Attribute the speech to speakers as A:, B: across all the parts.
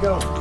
A: go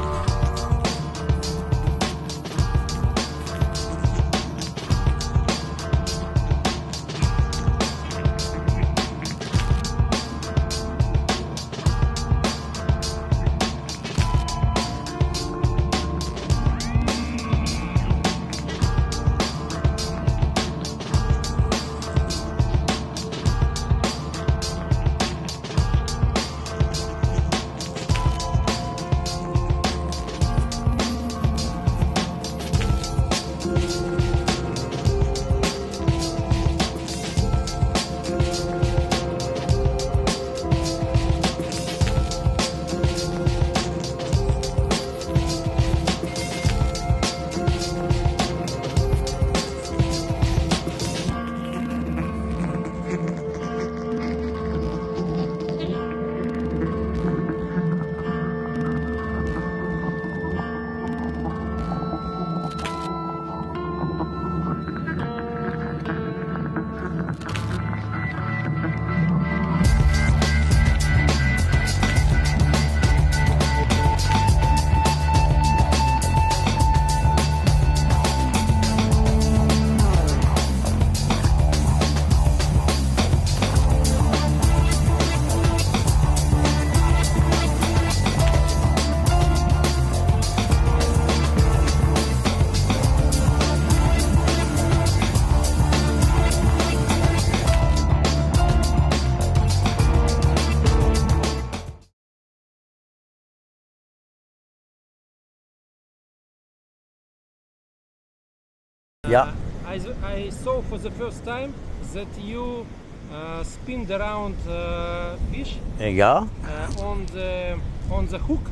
B: Yeah.
C: I, s- I saw for the first time that you uh, spinned around uh, fish
B: Yeah.
C: uh, on the on the hook.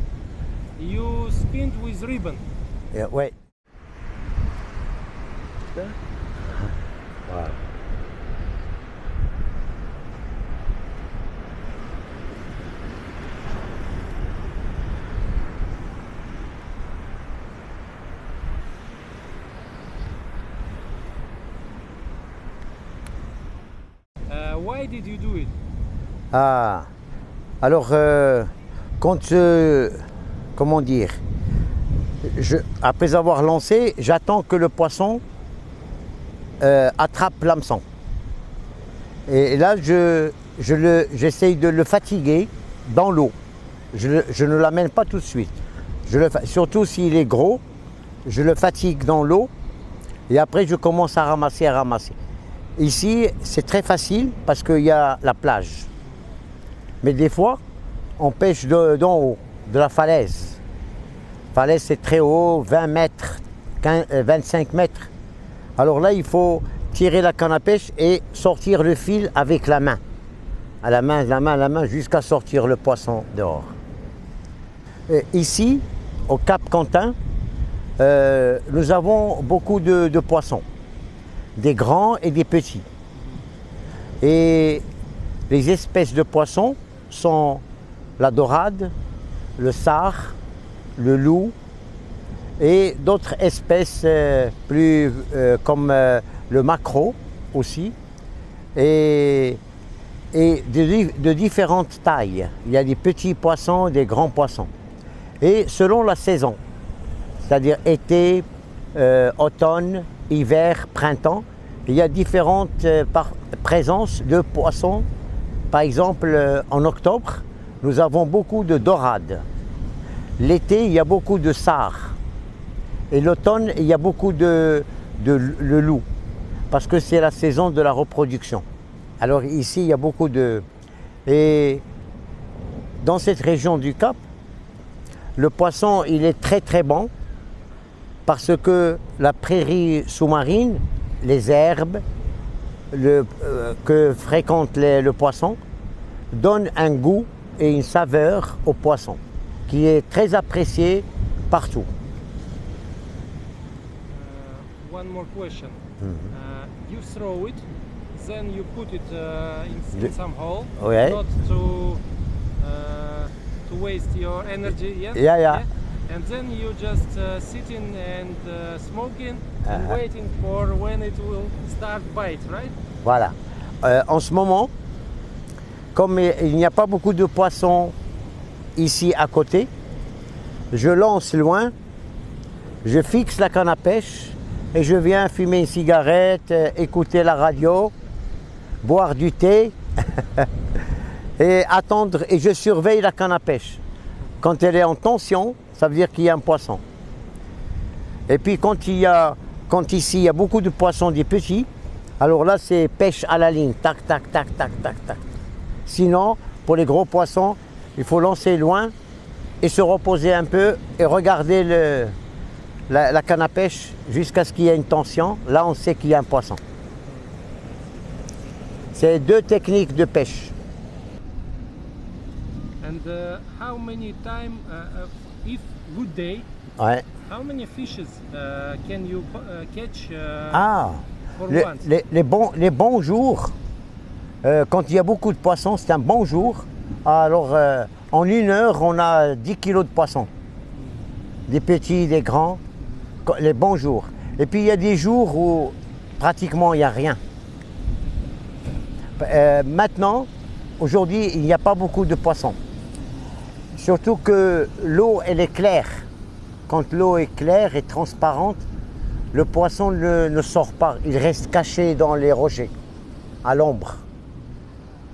C: You spinned with ribbon.
B: Yeah, Wait. Voilà. Ah, alors, euh, quand. Comment dire Après avoir lancé, j'attends que le poisson euh, attrape l'hameçon. Et là, je, le- j'essaye de le fatiguer dans l'eau. Je, ne l'amène pas tout de suite. Surtout s'il est gros, je le fatigue dans l'eau et après je commence à ramasser, à ramasser. Ici, c'est très facile parce qu'il y a la plage. Mais des fois, on pêche de- d'en haut, de la falaise. Falaise, c'est très haut, 20 mètres, 15, euh, 25 mètres. Alors là, il faut tirer la canne à pêche et sortir le fil avec la main. À la main, la main, la main, jusqu'à sortir le poisson dehors. Et ici, au Cap Quentin, euh, nous avons beaucoup de poissons, des grands et des petits. Et les espèces de poissons sont la dorade, le sard, le loup et d'autres espèces euh, plus euh, comme euh, le maquereau aussi et, de, di- de différentes tailles. Il y a des petits poissons, des grands poissons. Et selon la saison, c'est-à-dire été, automne, hiver, printemps, il y a différentes euh, présences de poissons. Par exemple, euh, en octobre, nous avons beaucoup de dorades. L'été, il y a beaucoup de sards. Et l'automne, il y a beaucoup de, loup, parce que c'est la saison de la reproduction. Alors ici, il y a beaucoup de... Et dans cette région du Cap, le poisson, il est très très bon, parce que la prairie sous-marine, les herbes le- euh, que fréquente les- le poisson, donnent un goût et une saveur au poisson, qui est très apprécié partout.
C: Uh, one more question. Uh, you throw it, then you put it uh, in, in some hole,
B: Okay.
C: not to uh, to waste your energy. Yeah.
B: Yeah, yeah?
C: And then you just uh, sitting and uh, smoking and
B: Uh-huh.
C: waiting for when it will start bite, right?
B: Voilà. Euh, en ce moment, comme il il n'y a pas beaucoup de poissons ici à côté, je lance loin, je fixe la canne à pêche et je viens fumer une cigarette, euh, écouter la radio, boire du thé et attendre et je surveille la canne à pêche. Quand elle est en tension, ça veut dire qu'il y a un poisson. Et puis quand il y a, quand ici il y a beaucoup de poissons des petits, alors là c'est pêche à la ligne, tac, tac, tac, tac, tac, tac. Sinon, pour les gros poissons, il faut lancer loin et se reposer un peu et regarder la, canne à pêche jusqu'à ce qu'il y ait une tension. Là, on sait qu'il y a un poisson. C'est deux techniques de pêche.
C: And uh, how many uh, uh, if good day,
B: Ouais.
C: how many fishes uh, can you uh, catch uh,
B: Ah,
C: for
B: le-
C: once?
B: les, les bons, les bons jours, euh, quand il y a beaucoup de poissons, c'est un bon jour. Alors, euh, en une heure, on a 10 kilos de poissons. Des petits, des grands, les bons jours. Et puis, il y a des jours où pratiquement il n'y a rien. Euh, maintenant, aujourd'hui, il n'y a pas beaucoup de poissons. Surtout que l'eau, elle est claire. Quand l'eau est claire et transparente, le poisson ne, sort pas. Il reste caché dans les rochers, à l'ombre.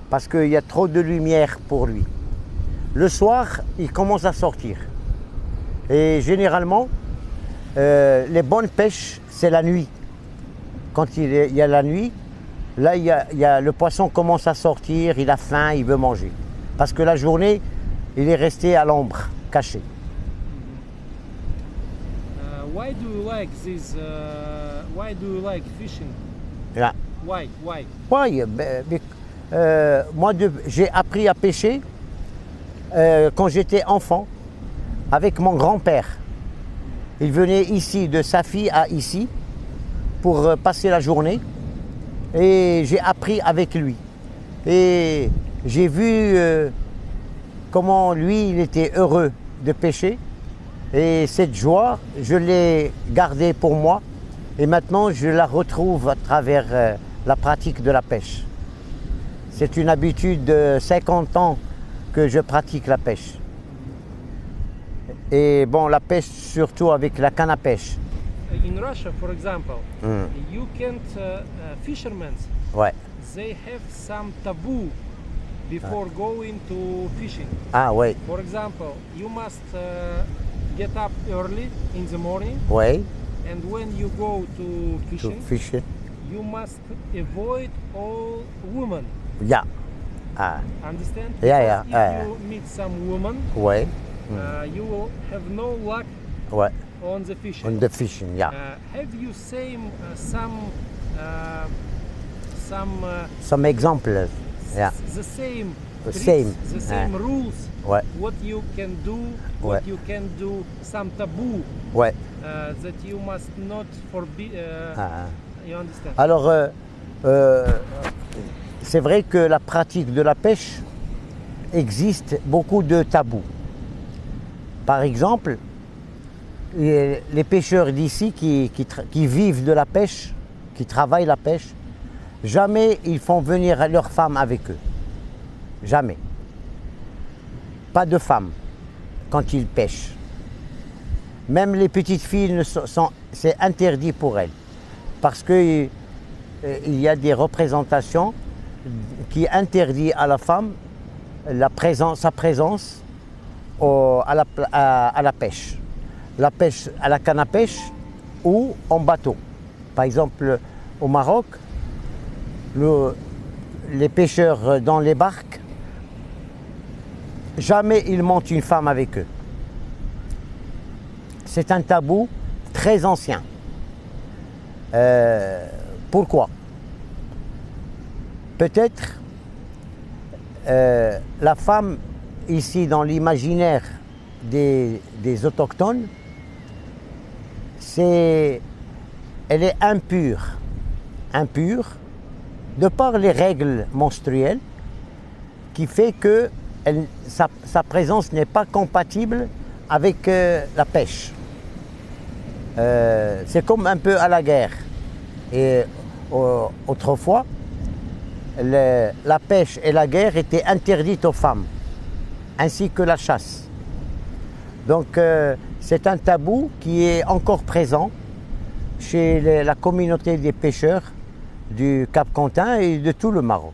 B: Parce qu'il y a trop de lumière pour lui. Le soir, il commence à sortir. Et généralement, euh, les bonnes pêches, c'est la nuit. Quand il, y a la nuit, là, le poisson commence à sortir, il a faim, il veut manger. Parce que la journée, il est resté à l'ombre, caché.
C: Uh, why do you like this? Uh, why do you like fishing? Why? Why?
B: Ben, euh, moi j'ai appris à pêcher euh, quand j'étais enfant avec mon grand-père. Il venait ici de Safi à ici pour euh, passer la journée et j'ai appris avec lui. Et j'ai vu comment lui il était heureux de pêcher et cette joie, je l'ai gardée pour moi et maintenant je la retrouve à travers euh, la pratique de la pêche. C'est une habitude de 50 ans que je pratique la pêche. Et bon, la pêche surtout avec la canne à pêche.
C: Uh, In Russia, for example,
B: Mm.
C: you can't. Uh, uh, fishermen,
B: Ouais.
C: they have some taboo before going to fishing.
B: Ah wait.
C: For example, you must uh, get up early in the morning,
B: Wait.
C: and when you go to
B: To
C: fishing, you must avoid all women.
B: Yeah. Ah,
C: Understand?
B: Yeah, yeah,
C: If
B: yeah,
C: you meet some woman,
B: ouais,
C: uh, you will have no luck
B: ouais.
C: on the fishing.
B: On the fishing, yeah.
C: Uh, have you same uh, some uh, some uh,
B: Some examples. Yeah.
C: the same
B: The
C: tricks,
B: same,
C: the same
B: uh,
C: rules
B: Ouais,
C: what you can do
B: Ouais.
C: what you can do some taboo
B: ouais.
C: uh, that you must not forbid uh,
B: Ah.
C: you understand?
B: Alors, euh, euh, c'est vrai que la pratique de la pêche existe beaucoup de tabous. Par exemple, les, les pêcheurs d'ici qui, qui qui vivent de la pêche, qui travaillent la pêche, jamais ils font venir leurs femmes avec eux. Jamais. Pas de femmes quand ils pêchent. Même les petites filles, c'est interdit pour elles. Parce que euh, y a des représentations qui interdit à la femme sa présence à, pêche. La pêche à la canne à pêche ou en bateau. Par exemple, au Maroc, le- les pêcheurs dans les barques, jamais ils montent une femme avec eux. C'est un tabou très ancien. Euh, pourquoi? Peut-être euh, la femme ici dans l'imaginaire des, autochtones, elle est impure, impure de par les règles menstruelles, qui fait que sa, présence n'est pas compatible avec euh, la pêche. Euh, c'est comme un peu à la guerre. Et au- autrefois, la pêche et la guerre étaient interdites aux femmes, ainsi que la chasse. Donc euh, c'est un tabou qui est encore présent chez la communauté des pêcheurs du Cap Quentin et de tout le Maroc.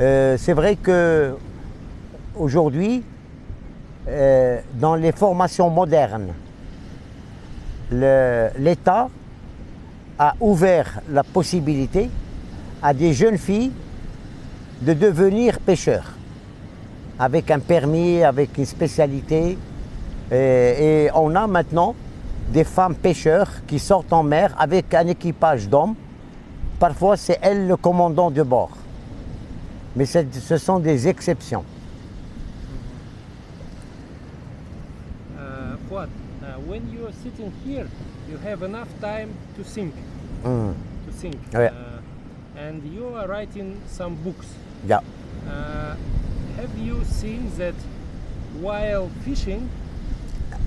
B: Euh, c'est vrai que aujourd'hui, euh, dans les formations modernes, l'État a ouvert la possibilité à des jeunes filles de devenir pêcheurs, avec un permis, avec une spécialité. Et, et on a maintenant des femmes pêcheurs qui sortent en mer avec un équipage d'hommes. Parfois, c'est elle le commandant de bord. Mais ce sont des exceptions.
C: Uh, Fuad, uh, when you are sitting here, you have enough time to think,
B: Hmm.
C: to think.
B: Ouais.
C: Uh, and you are writing some books.
B: Yeah.
C: Uh, have you seen that while fishing,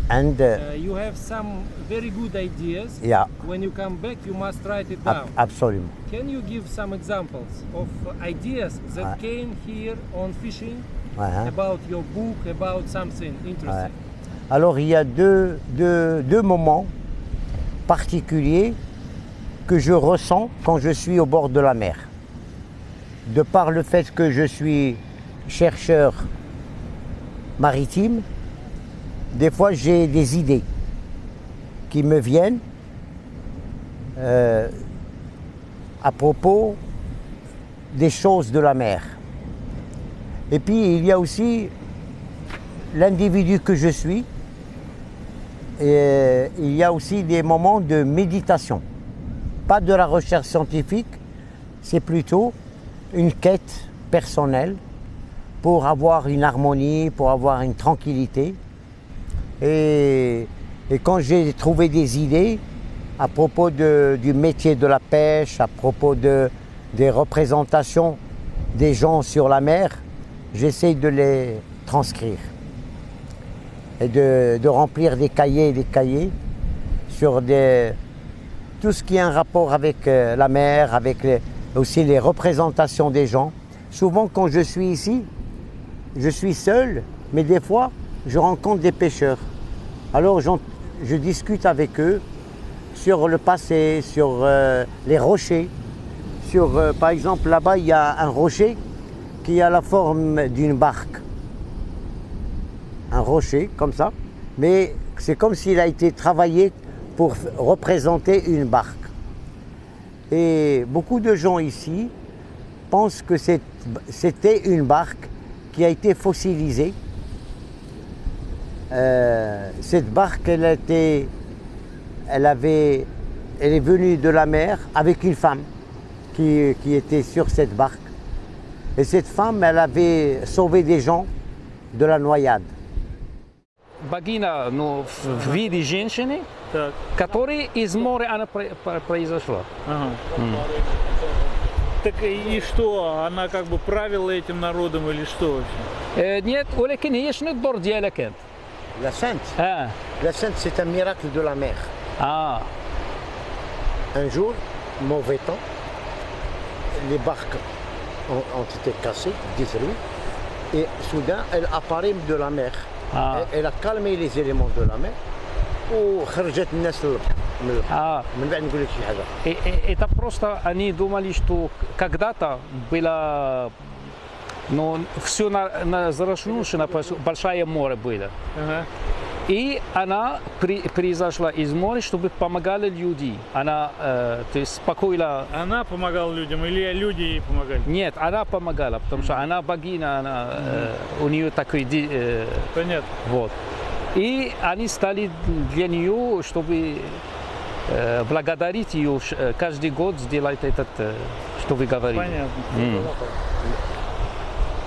B: And uh,
C: uh, you have some very good ideas?
B: yeah,
C: When you come back, you must write it down.
B: absolument.
C: Can you give some examples of ideas that
B: Ah.
C: came here on fishing
B: hein.
C: about your book, about something interesting?
B: Alors il y a deux, deux- deux moments particuliers que je ressens quand je suis au bord de la mer. De par le fait que je suis chercheur maritime, des fois j'ai des idées qui me viennent euh, à propos des choses de la mer. Et puis il y a aussi l'individu que je suis, et euh, il y a aussi des moments de méditation. Pas de la recherche scientifique, c'est plutôt une quête personnelle pour avoir une harmonie, pour avoir une tranquillité. Et, quand j'ai trouvé des idées à propos du métier de la pêche, à propos de, des représentations des gens sur la mer, j'essaie de les transcrire et de, remplir des cahiers et des cahiers sur tout ce qui a un rapport avec euh, la mer, avec aussi les représentations des gens. Souvent quand je suis ici, je suis seul, mais des fois je rencontre des pêcheurs. Alors je discute avec eux sur le passé, sur euh, les rochers. Sur, euh, par exemple, là-bas, il y a un rocher qui a la forme d'une barque un rocher comme ça, mais c'est comme s'il a été travaillé pour représenter une barque. Et beaucoup de gens ici pensent que c'était une barque qui a été fossilisée. Euh, cette barque, elle, a été- elle, avait, elle est venue de la mer avec une femme qui, qui était sur cette barque. Et cette femme, elle avait sauvé des gens de la noyade.
A: Богина, ну, в, в виде женщины,
D: Так,
A: которая из моря она про- про- произошла.
D: ага. Так и и что, она как бы правила этим народом или что вообще?
A: آه، نيت ولكن هي شنو الدور ديالها كانت؟
B: la Sainte. La Sainte, c'est un miracle de la mer. Un jour, mauvais temps, les barques ont, été cassées, détruites, et soudain, elle apparaît de la mer. Elle, a calmé les éléments de la mer.
A: Oh, وخرجت ну, все на, на зарошнушено, большое море было.
D: Ага.
A: И она при, произошла из моря, чтобы помогали люди. Она, э, то есть, спокойно
D: Она помогала людям или люди ей помогали?
A: Нет, она помогала, потому что она богиня, она, э, у нее такой, э,
D: Понятно.
A: вот. И они стали для нее, чтобы э, благодарить ее, э, каждый год сделать этот, э, что вы говорили.
D: Понятно.
A: М.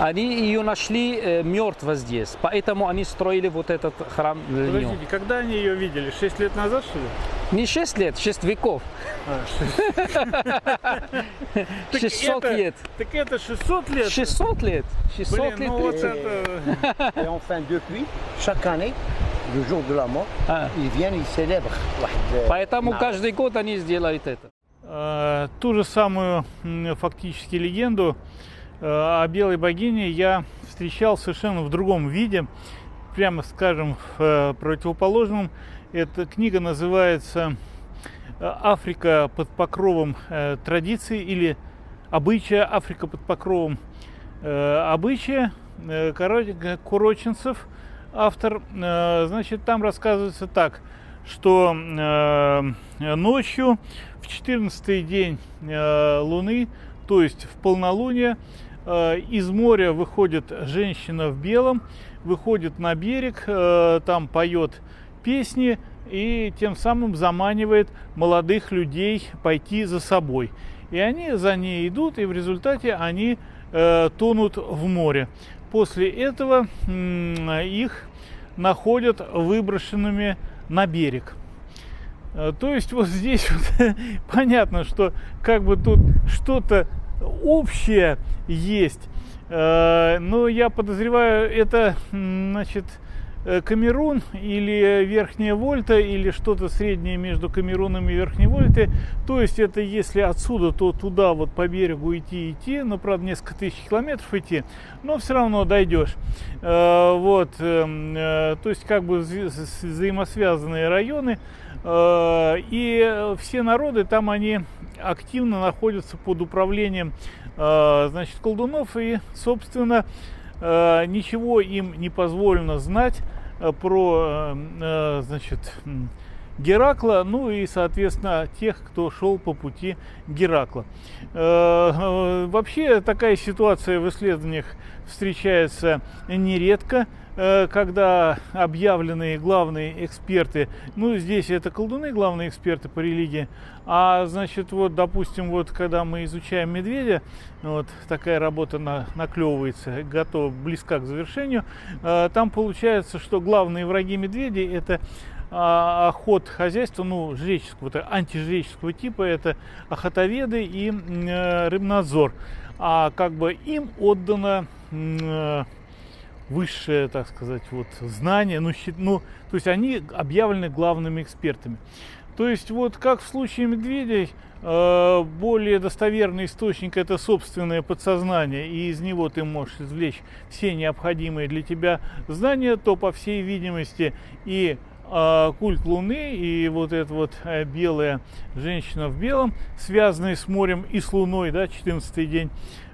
A: они ее нашли э, мертво здесь. Поэтому они строили вот этот храм для нее.
D: Подождите, когда они ее видели? Шесть лет назад, что ли?
A: Не шесть лет, шесть веков.
D: А,
A: 600, лет.
D: Так это 600 лет?
A: 600 лет. 600
D: ну
A: лет.
D: Вот это...
B: Et enfin, depuis, chaque année, le jour de la mort,
A: а.
B: ils viennent, ils célèbrent.
A: Поэтому каждый год они сделают это.
D: А, ту же самую фактически легенду о белой богине я встречал совершенно в другом виде, прямо скажем, в э, противоположном. Эта книга называется э, «Африка под покровом э, традиций» или «Обычая Африка под покровом э, обычая». Э, Куроченцев, автор, э, значит, там рассказывается так, что э, ночью в 14 день э, Луны, то есть в полнолуние, э, из моря выходит женщина в белом, выходит на берег, э, там поет песни и тем самым заманивает молодых людей пойти за собой. И они за ней идут, и в результате они э, тонут в море. После этого их находят выброшенными на берег. Э, То есть вот здесь вот понятно, что как бы тут что-то общее есть. Э, Но я подозреваю, это значит э, Камерун или Верхняя Вольта или что-то среднее между Камеруном и Верхней Вольтой. То есть это если отсюда, то туда вот по берегу идти, идти, но правда несколько тысяч километров идти, но все равно дойдешь. Э, Вот, эм, то есть как бы взаимосвязанные районы. И все народы там они активно находятся под управлением э, значит, колдунов и, собственно, э, ничего им не позволено знать э, про, значит, Геракла, ну и, соответственно, тех, кто шел по пути Геракла. Вообще такая ситуация в исследованиях встречается нередко, когда объявленные главные эксперты, ну здесь это колдуны, главные эксперты по религии, а значит вот, допустим, вот когда мы изучаем медведя, вот такая работа на, наклевывается, готова, близка к завершению, э, там получается, что главные враги медведей это а, охот хозяйства, ну, жреческого, это антижреческого типа, это охотоведы и э, рыбнадзор. А как бы им отдано э, высшее, так сказать, вот знание, ну, ну, то есть они объявлены главными экспертами. То есть вот как в случае медведей, э, более достоверный источник это собственное подсознание, и из него ты можешь извлечь все необходимые для тебя знания, то по всей видимости и э, культ Луны и вот эта вот э, белая женщина в белом, связанные с морем и с Луной, да, 14 день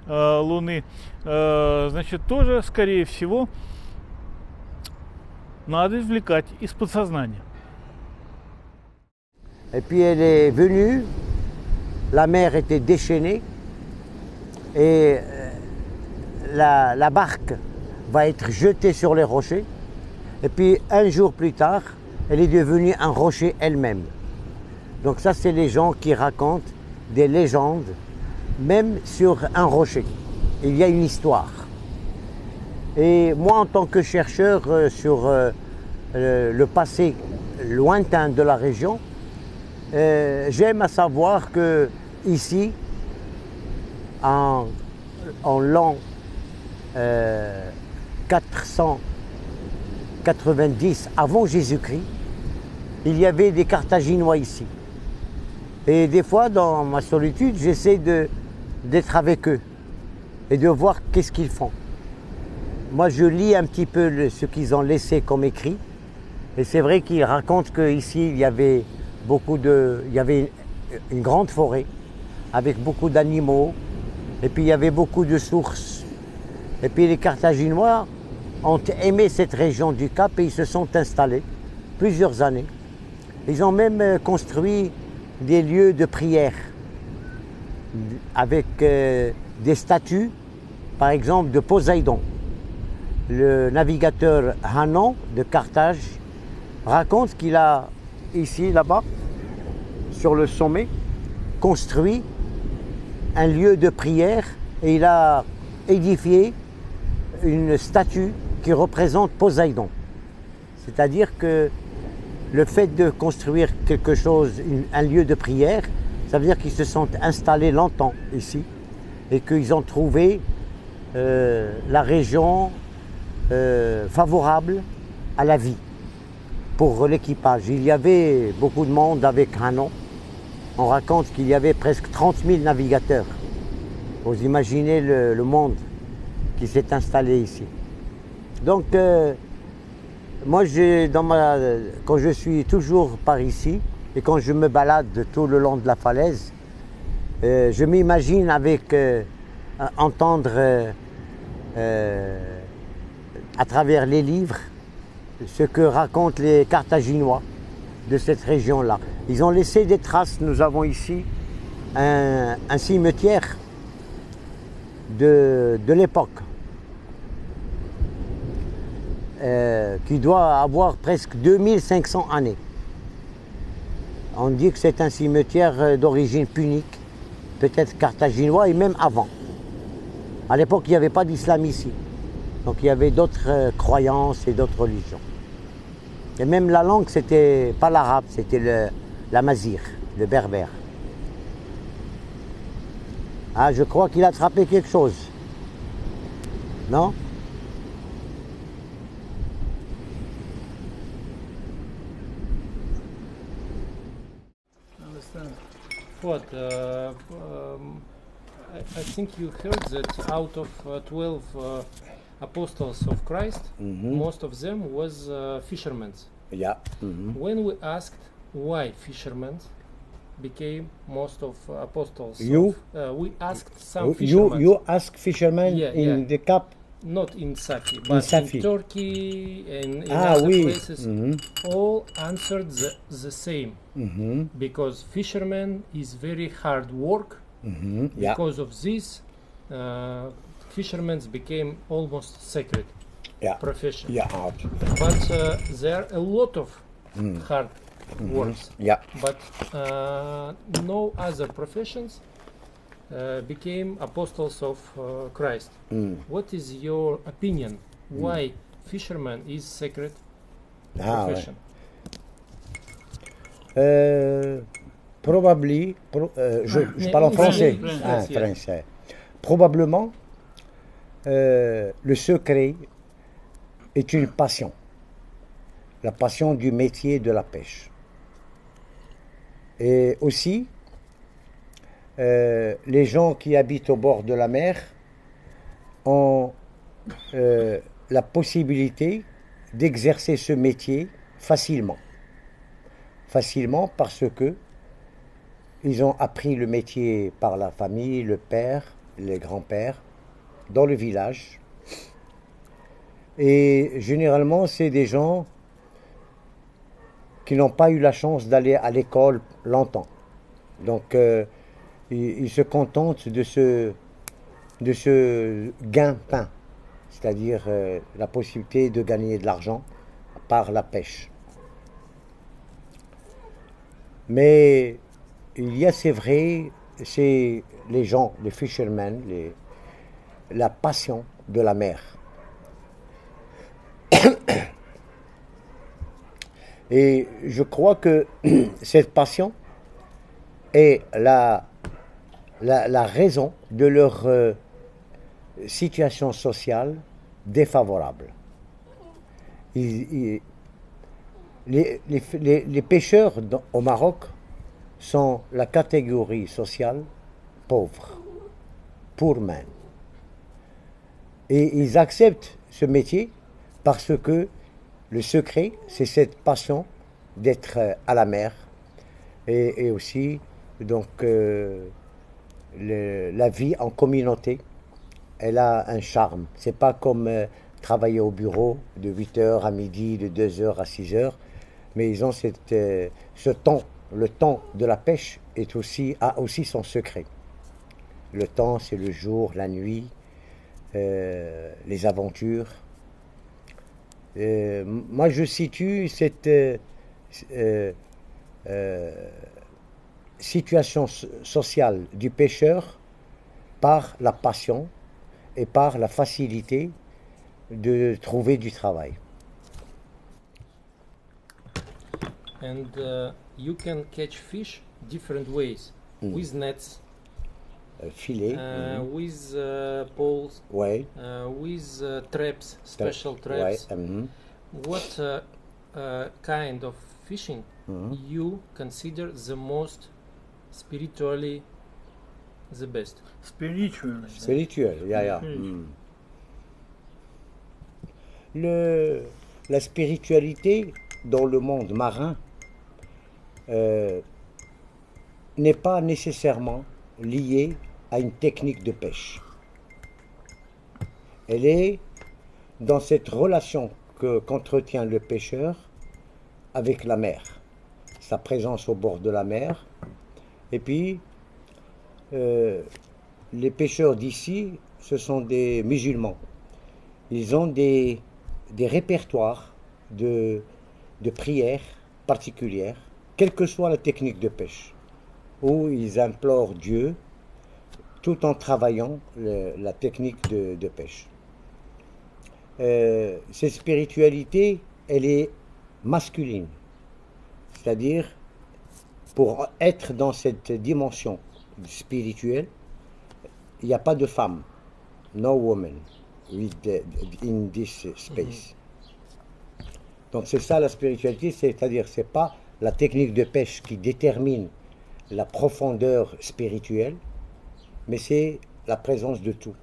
D: Луны, э, значит, тоже, скорее всего, надо извлекать из подсознания.
B: Et puis elle est venue, la mer était déchaînée et euh, la, la barque va être jetée sur les rochers. Et puis un jour plus tard, elle est devenue un rocher elle-même. Donc ça, c'est les gens qui racontent des légendes, même sur un rocher. Il y a une histoire. Et moi, en tant que chercheur euh, sur euh, le passé lointain de la région, euh, j'aime à savoir que ici, en, en l'an euh, 490 avant Jésus-Christ, il y avait des Carthaginois ici. Et des fois, dans ma solitude, j'essaie de- d'être avec eux et de voir qu'est-ce qu'ils font. Moi, je lis un petit peu ce qu'ils ont laissé comme écrit. Et c'est vrai qu'ils racontent qu'ici, il y avait beaucoup de. Il y avait une, une grande forêt avec beaucoup d'animaux. Et puis, il y avait beaucoup de sources. Et puis, les Carthaginois ont aimé cette région du Cap et ils se sont installés plusieurs années. Ils ont même euh, construit des lieux de prière avec euh, des statues, par exemple, de Poséidon. Le navigateur Hanon de Carthage raconte qu'il a ici, là-bas, sur le sommet, construit un lieu de prière et il a édifié une statue qui représente Poséidon. C'est-à-dire que le fait de construire quelque chose, un lieu de prière, ça veut dire qu'ils se sont installés longtemps ici et qu'ils ont trouvé euh, la région euh, favorable à la vie pour l'équipage. Il y avait beaucoup de monde avec un nom. On raconte qu'il y avait presque 30 000 navigateurs. Vous imaginez le, monde qui s'est installé ici. Donc, euh, moi, dans ma, quand je suis toujours par ici et quand je me balade tout le long de la falaise, euh, je m'imagine avec euh, entendre euh, à travers les livres ce que racontent les Carthaginois de cette région-là. Ils ont laissé des traces. Nous avons ici un, cimetière de, de l'époque qui doit avoir presque 2500 années. On dit que c'est un cimetière euh, d'origine punique, peut-être carthaginois et même avant. À l'époque, il n'y avait pas d'islam ici. Donc il y avait d'autres euh, croyances et d'autres religions. Et même la langue, c'était pas l'arabe, c'était la mazir, le berbère. Ah, je crois qu'il a attrapé quelque chose. Non?
C: What? Uh, um, I, I think you heard that out of uh, 12 uh, apostles of Christ, most of them was uh, fishermen.
B: Yeah.
C: When we asked why fishermen became most of apostles,
B: You?
C: of- uh, we asked some
B: You,
C: fishermen,
B: you ask fishermen
C: Yeah,
B: in
C: yeah.
B: the cap.
C: Not in Safi, but
B: Safi.
C: in Turkey and in
B: Ah,
C: other
B: oui.
C: places, all answered the, the same. Because fishermen is very hard work.
B: Yeah.
C: Because of this, uh, fishermen became almost sacred
B: Yeah.
C: profession.
B: Yeah.
C: But uh, there are a lot of hard works.
B: Yeah.
C: But uh, no other professions uh, became apostles of uh, Christ. What is your opinion? Why fisherman is sacred
B: Ah, ouais.
C: profession?
B: Euh, probably, pro- euh, je, je parle en français. Ah,
C: français.
B: Probablement, euh, le secret est une passion. La passion du métier de la pêche. Et aussi, euh, les gens qui habitent au bord de la mer ont euh, la possibilité d'exercer ce métier facilement facilement parce que ils ont appris le métier par la famille, le père, les grands-pères, dans le village. Et généralement, c'est des gens qui n'ont pas eu la chance d'aller à l'école longtemps. Donc, euh, ils, ils se contentent de ce, de ce gain-pain, c'est-à-dire euh, la possibilité de gagner de l'argent par la pêche. Mais il y a, c'est vrai, c'est les gens, les fishermen, la passion de la mer. Et je crois que cette passion est la, la, raison de leur euh, situation sociale défavorable. Les, pêcheurs au Maroc sont la catégorie sociale pauvre, poor man. Et ils acceptent ce métier parce que le secret, c'est cette passion d'être euh, à la mer et, et aussi donc euh, la vie en communauté. Elle a un charme. C'est pas comme euh, travailler au bureau de 8h à midi, de 2h à 6h, mais ils ont euh, ce temps. Le temps de la pêche est aussi, a aussi son secret. Le temps, c'est le jour, la nuit, euh, les aventures. Moi, je situe cette situation so- sociale du pêcheur par la passion et par la facilité de trouver du travail.
C: And uh, you can catch fish different ways. With nets,
B: Euh, filet,
C: uh, with uh, poles,
B: ouais,
C: uh, with uh, traps, special
B: ouais,
C: traps.
B: mhm.
C: What uh, uh, kind of fishing you consider the most spiritually the best?
B: Spirituel, yeah, yeah.
D: Spiritual.
B: Mm. Le, la spiritualité dans le monde marin euh, n'est pas nécessairement liée à une technique de pêche. Elle est dans cette relation que- qu'entretient le pêcheur avec la mer, sa présence au bord de la mer, et puis euh, les pêcheurs d'ici, ce sont des musulmans. Ils ont des, des répertoires de, de prières particulières, quelle que soit la technique de pêche, où ils implorent Dieu tout en travaillant la technique de, de pêche. Euh, cette spiritualité, elle est masculine, c'est-à-dire pour être dans cette dimension spirituelle, il n'y a pas de femme, no woman with the- in this space. Donc c'est ça la spiritualité, c'est-à-dire c'est pas la technique de pêche qui détermine la profondeur spirituelle, mais c'est la présence de tout.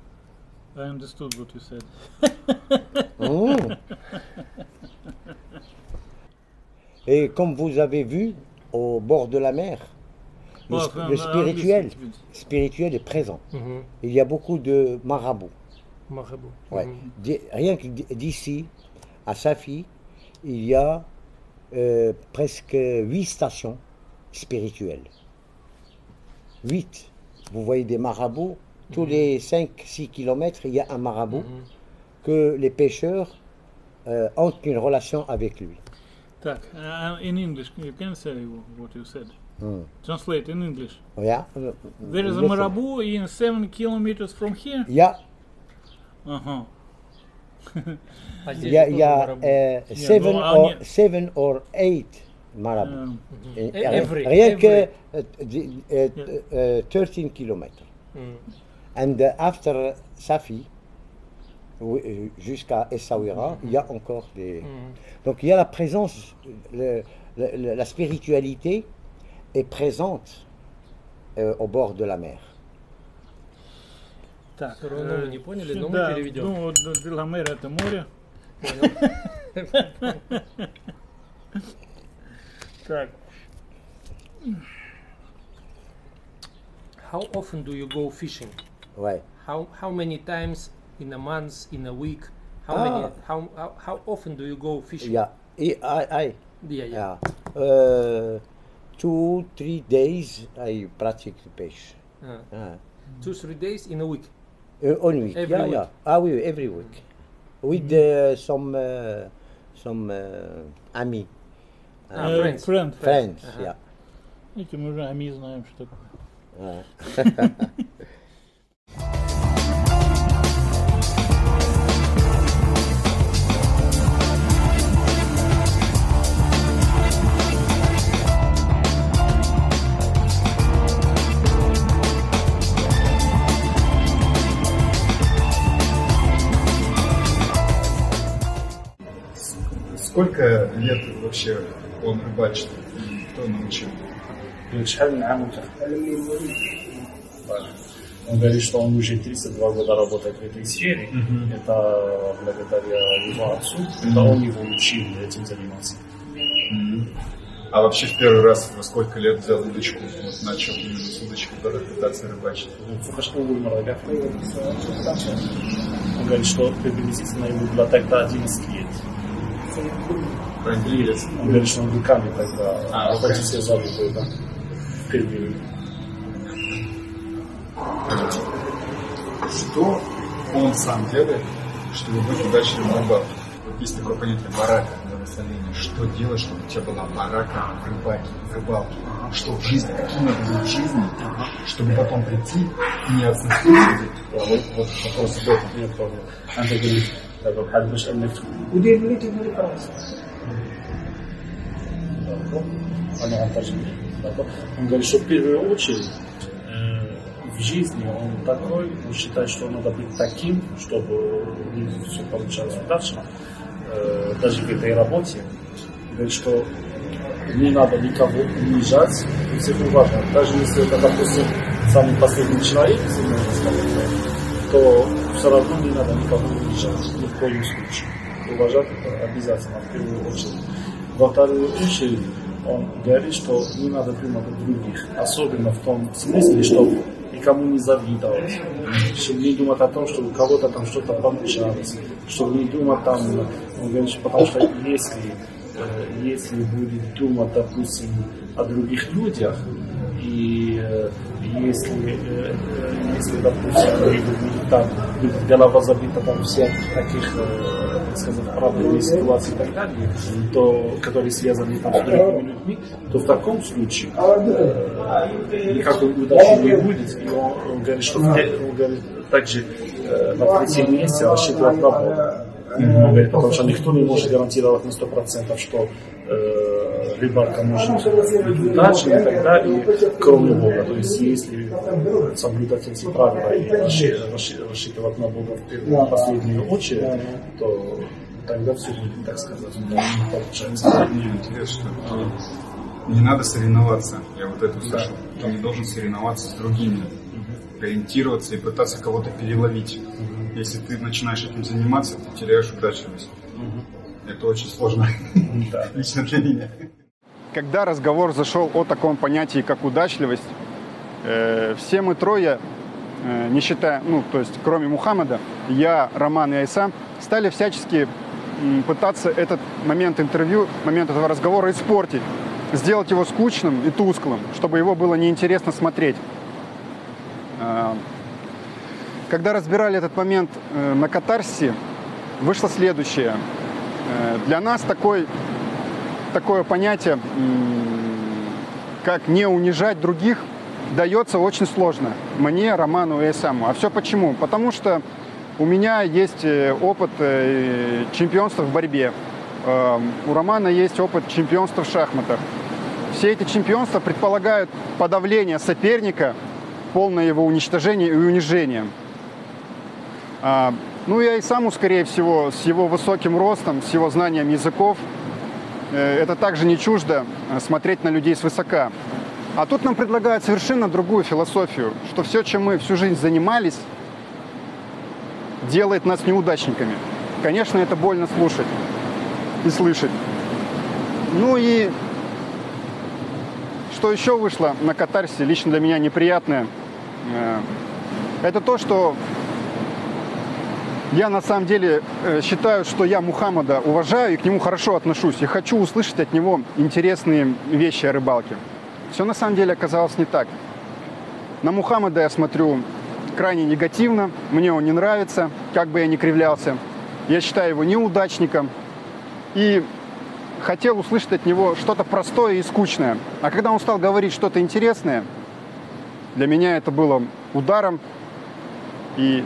D: I understood what you said.
B: Mmh. Et comme vous avez vu au bord de la mer, le, spirituel, spirituel est présent.
C: Mhm.
B: Il y a beaucoup de marabouts.
C: Marabou.
B: Ouais.
C: Mhm.
B: Rien que d'ici à Safi, il y a euh, presque huit stations spirituelles. Huit. Vous voyez des marabouts. Tous les 5-6 kilomètres, il y a un marabout
C: Mhm.
B: que les pêcheurs euh, ont une relation avec lui.
D: Так, uh, in English, you can say what you said.
B: Mm.
D: Translate in English.
B: Yeah.
D: There is a
B: Listen.
D: Marabu in seven kilometers from here.
B: Yeah.
D: Ага.
C: А
B: Il
C: здесь
B: y a,
C: же
B: il y
C: тоже
B: a
C: марабу.
B: euh, seven,
D: bon,
B: or,
D: on y-
B: seven or eight marabouts.
D: Um,
B: Et-
C: Eh, every-
B: rien
C: every.
B: que euh, di- euh, euh, 13 kilomètres.
C: Mhm.
B: And uh, after Safi, oui, euh, jusqu'à Essaouira, il y a encore des.
C: Mhm.
B: Donc il y a la présence, le- le- le- la spiritualité est présente euh, au bord de la mer.
D: Так,
C: Всё равно вы
D: э,
C: не поняли, но мы
D: да,
C: переведем.
D: Ну, вот Д- Деламер это море. Так,
C: How often do you go fishing?
B: Ouais.
C: How how many times in a month, in a week? How
B: Ah.
C: many? How, how how often do you go
B: Il
C: fishing?
B: y a, I, I, I,
C: Yeah, yeah.
B: yeah. Euh, two, three days, I pratique le pêche.
C: Uh,
B: Ah.
C: two three days in a week.
B: Uh, one week,
C: Every
B: yeah,
C: week.
B: yeah. Ah oui, every week. With uh, some, uh, some uh, amis,
C: Ah,
D: э,
C: friends.
D: friend.
B: friends,
C: Ага.
B: yeah.
D: Видите, мы уже АМИ знаем, что такое.
E: Сколько лет вообще он рыбачит? Кто научил?
F: Он говорит, что он уже 32 года работает в этой сфере. Mm-hmm. Это благодаря его отцу. Mm-hmm. Это он его учил этим заниматься. Mm-hmm.
E: А вообще в первый раз во сколько лет взял удочку? Вот начал именно с удочки которая пытаться рыбачить.
F: Удочку вымерла, как Он говорит, что приблизительно ему было тогда 11 лет.
E: Продлились.
F: Он говорит, что он руками тогда
E: А,
F: охватил
E: руками.
F: все залупы, да. Впервые.
E: Что он сам делает, чтобы быть удачным в рыбалке? Вот есть такое понятие барака на выставлении. Что делать, чтобы у тебя была барака в рыбаке, в рыбалке? Что в жизни, какие надо быть в жизни, чтобы потом прийти и не отсутствовать.
F: Вот, вот вопрос об этом. Правда. Андрей говорит, daarop had dus in het... Hoe deed het in de proces? Он говорит, что в первую очередь в жизни он такой, он считает, что надо быть таким, чтобы у них все получалось удачно, даже в этой работе. Говорит, что не надо никого унижать, и все важно. Даже если это, допустим, самый последний человек, если можно сказать, то все равно не надо никого унижать, ни в коем случае. Уважать это обязательно, в первую очередь. Во вторую очередь, он говорит, что не надо думать о других, особенно в том смысле, что никому не завидовать, чтобы не думать о том, что у кого-то там что-то получалось, чтобы не думать там, он говорит, потому что если, э, если будет думать, допустим, о других людях, и э, если, э, если допустим, там будет голова забита там всяких таких сказать, проблемы, ситуации и так далее, то, которые связаны там, с другими людьми, то в таком случае э, никакой удачи не будет. И он, он говорит, что он говорит, также э, на третьем месте рассчитывать на Бога. Он говорит, потому что никто не может гарантировать на 100%, что э, рыбалка может быть удачной и так далее, кроме Бога. То есть если соблюдать эти правила и рассчитывать на Бога в последнюю очередь, то тогда все будет, так сказать, не получается.
E: Мне интересно, что не надо соревноваться. Я вот это услышал. Да. Ты не должен соревноваться с другими, ориентироваться и пытаться кого-то переловить. Если ты начинаешь этим заниматься, ты теряешь удачливость. Это очень сложно, да. лично для меня.
G: Когда разговор зашел о таком понятии, как удачливость, э, все мы трое, э, не считая, ну, то есть кроме Мухаммада, я, Роман и Айсам, стали всячески пытаться этот момент интервью, момент этого разговора испортить, сделать его скучным и тусклым, чтобы его было неинтересно смотреть. Э, когда разбирали этот момент на катарсисе, вышло следующее. Э, для нас такой, такое понятие, как не унижать других, дается очень сложно. Мне, Роману и Эсаму. А все почему? Потому что у меня есть э, опыт чемпионства в борьбе. У Романа есть опыт чемпионства в шахматах. Все эти чемпионства предполагают подавление соперника, полное его уничтожение и унижение. Ну, я и саму, скорее всего, с его высоким ростом, с его знанием языков, э, это также не чуждо э, смотреть на людей свысока. А тут нам предлагают совершенно другую философию, что все, чем мы всю жизнь занимались, делает нас неудачниками. Конечно, это больно слушать и слышать. Ну и что еще вышло на катарсе, лично для меня неприятное, э, это то, что я на самом деле э, считаю, что я Мухаммада уважаю и к нему хорошо отношусь. И хочу услышать от него интересные вещи о рыбалке. Все на самом деле оказалось не так. На Мухаммада я смотрю крайне негативно. Мне он не нравится, как бы я ни кривлялся. Я считаю его неудачником. И хотел услышать от него что-то простое и скучное. А когда он стал говорить что-то интересное, для меня это было ударом. И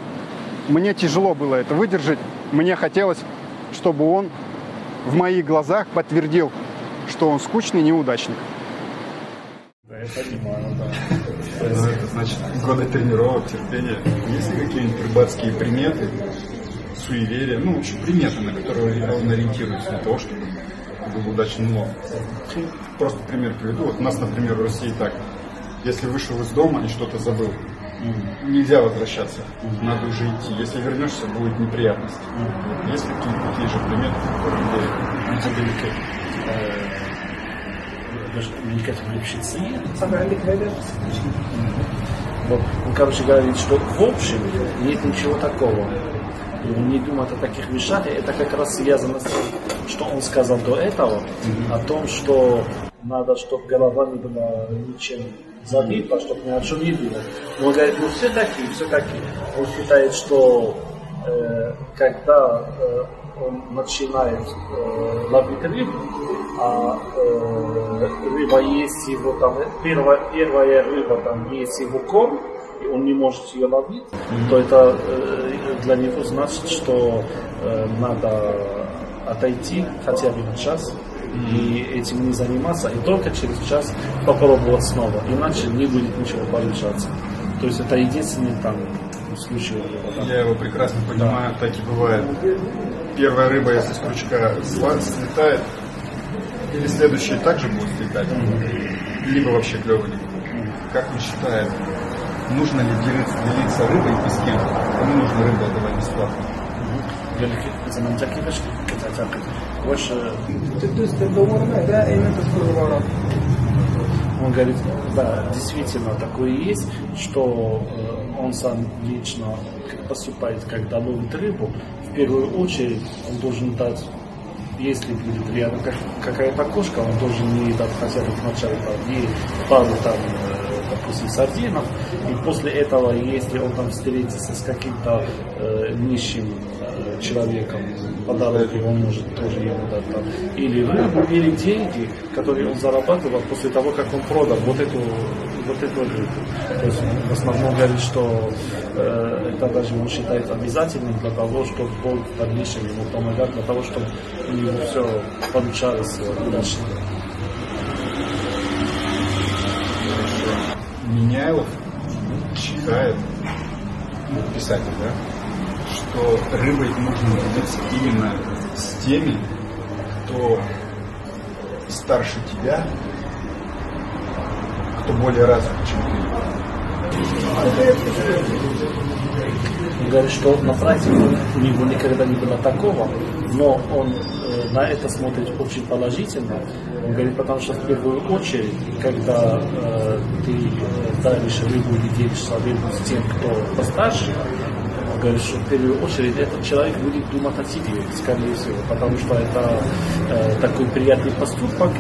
G: мне тяжело было это выдержать. Мне хотелось, чтобы он в моих глазах подтвердил, что он скучный неудачник.
F: Да, я понимаю, да.
E: Это значит годы тренировок, терпения. Есть ли какие-нибудь рыбацкие приметы, суеверия, ну, общем, приметы, на которые он ориентируется для того, чтобы был удачный лов? Просто пример приведу. Вот у нас, например, в России так. Если вышел из дома и что-то забыл, нельзя возвращаться, надо уже идти. Если вернешься, будет неприятность. Есть какие-то такие же приметы, которые были?
F: Вот, он, короче, говорит, что в общем нет ничего такого. И не думать о таких вещах, это как раз связано с тем, что он сказал до этого, о том, что надо, чтобы голова не была ничем забита, чтобы ни о чем не думать. Но он говорит, ну все-таки, все-таки, он считает, что э, когда э, он начинает э, ловить рыбу, а э, рыба есть его там, первая, первая рыба там есть его корм, и он не может ее ловить, то это э, для него значит, что э, надо отойти хотя бы на час и этим не заниматься, и только через час попробовать снова, иначе не будет ничего получаться. То есть это единственный там случай. Да?
E: Я его прекрасно понимаю, да. так и бывает. Первая рыба, если с крючка слетает, или следующие также будет слетать, mm-hmm. либо вообще клево не будет. Как он считает, нужно ли делиться, делиться рыбой и с кем? Кому нужна рыба, давай бесплатно.
F: Mm-hmm больше... То, то есть
H: это уморная, да, элементы скоровара?
F: Он говорит, да, действительно такое есть, что э, он сам лично поступает, когда ловит рыбу, в первую очередь он должен дать если будет рядом как, какая-то кошка, он должен ей дать хотя бы вначале там, ей пару там, э, допустим, сардинов, и после этого, если он там встретится с каким-то э, нищим э, человеком, по дороге, он может тоже ему дать там, или рыбу, или деньги, которые он зарабатывал после того, как он продал вот эту, вот эту рыбу. То есть он в основном говорит, что э, это даже он считает обязательным для того, чтобы Бог в дальнейшем ему помогал, для того, чтобы у него все получалось удачно.
E: Меняйлов считает, ну, писатель, да, что рыбой нужно делиться именно с теми, кто старше тебя, кто более развит, чем
F: Он говорит, что на практике у него никогда не было такого, но он э, на это смотрит очень положительно. Он говорит, потому что в первую очередь, когда э, ты э, даришь рыбу или делишься рыбу с тем, кто постарше, что в первую очередь этот человек будет думать о себе, скорее всего, потому что это э, такой приятный поступок,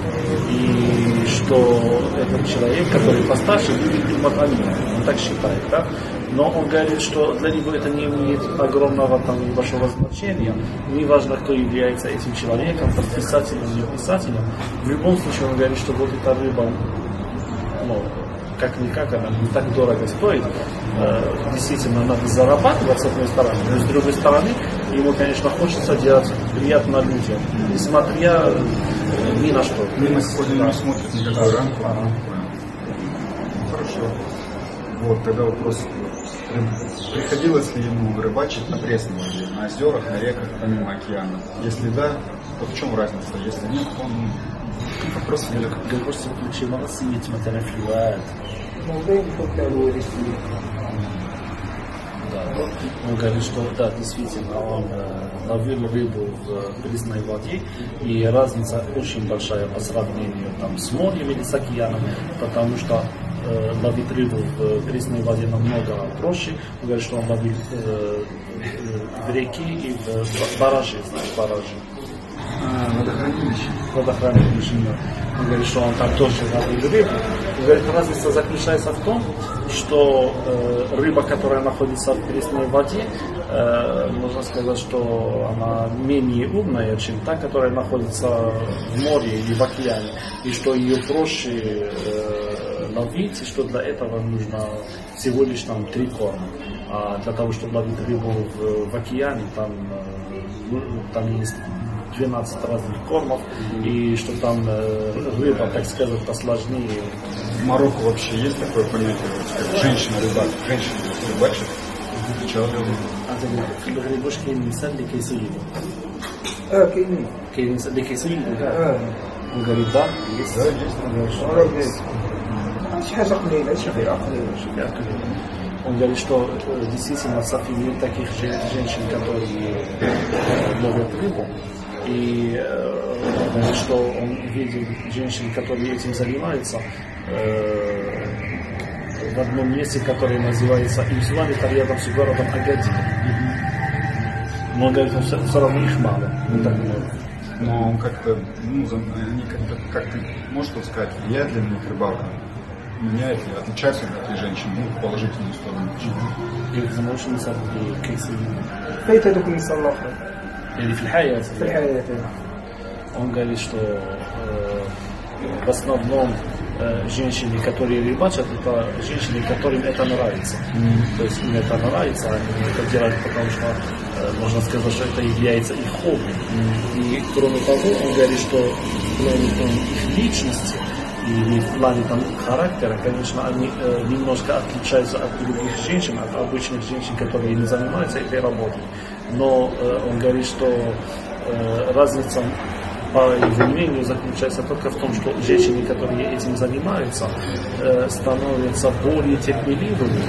F: и что этот человек, который постарше, будет думать о нем. Он так считает, да? Но он говорит, что для него это не имеет огромного там большого значения. Неважно, кто является этим человеком, писателем или писателем. В любом случае он говорит, что вот эта рыба, ну, как-никак она не так дорого стоит. Э, действительно, надо зарабатывать с одной стороны, но с другой стороны, ему, конечно, хочется делать приятно людям, несмотря э, ни на что.
E: Мы на сегодня не смотрят никакую рамку. Хорошо. Вот, тогда вопрос. Приходилось ли ему рыбачить на пресноводе, на озерах, на реках, помимо океана? Если да, то в чем разница? Если нет, он вопрос велик.
F: Для просто ключи молодцы, ведь
H: материал Молдавии фольклоровой республики.
F: Да, вот он говорит, что да, действительно, он э, ловил рыбу в пресной воде, и разница очень большая по сравнению там, с морем или с океаном, потому что э, ловить рыбу в пресной воде намного проще. Он говорит, что он ловит э, э, в реке и в бараже, знаешь, бараже.
E: А, водохранилище.
F: водохранилище. Он говорит, что он там тоже ловил рыбу. Он говорит, разница заключается в том, что э, рыба, которая находится в пресной воде, э, можно сказать, что она менее умная, чем та, которая находится в море или в океане, и что ее проще э, ловить, и что для этого нужно всего лишь там три корма. А для того, чтобы ловить рыбу в, в океане, там, э, ну, там есть 12 разных кормов, и что там э, рыба, так сказать, посложнее.
E: В Марокко вообще есть такое понятие, вот, как женщина-рыбак? Женщина рыбачит, человек.
F: في الغريبوش كاين الانسان اللي كيصيدوا
H: اه كاينين
F: كاين الانسان اللي كيصيدوا كاع
H: اه
F: الغريب ده
E: Да, есть.
H: عرفت شي حاجه قليله شي فئه قليله
F: Он говорит, что э, действительно в Софии нет таких же- женщин, которые э, ловят рыбу. и даже что он видел женщин, которые этим занимаются, э, в одном месте, которое называется Инсуларита, рядом с городом Агадир. Mm-hmm. Но, говорится, все, равно их мало, mm-hmm. не так много.
E: Но как-то, ну, они как-то, как ты можешь вот сказать, влияет ли на них рыбалка? Меняет ли, отличаются ли такие женщины ну, в положительную сторону?
F: Их замученность от крысы. Это,
H: это, это, это, это,
F: или в Хаяте.
H: В Хаяте.
F: Он говорит, что э, в основном э, женщины, которые рыбачат, это женщины, которым это нравится. Mm-hmm. То есть им это нравится, они это делают, потому что э, можно сказать, что это является их хобби. Mm-hmm. И кроме того, он говорит, что в э, их личности, и в плане там, характера, конечно, они э, немножко отличаются от других женщин, от обычных женщин, которые не занимаются этой работой. Но э, он говорит, что э, разница по его мнению заключается только в том, что женщины, которые этим занимаются, э, становятся более терпеливыми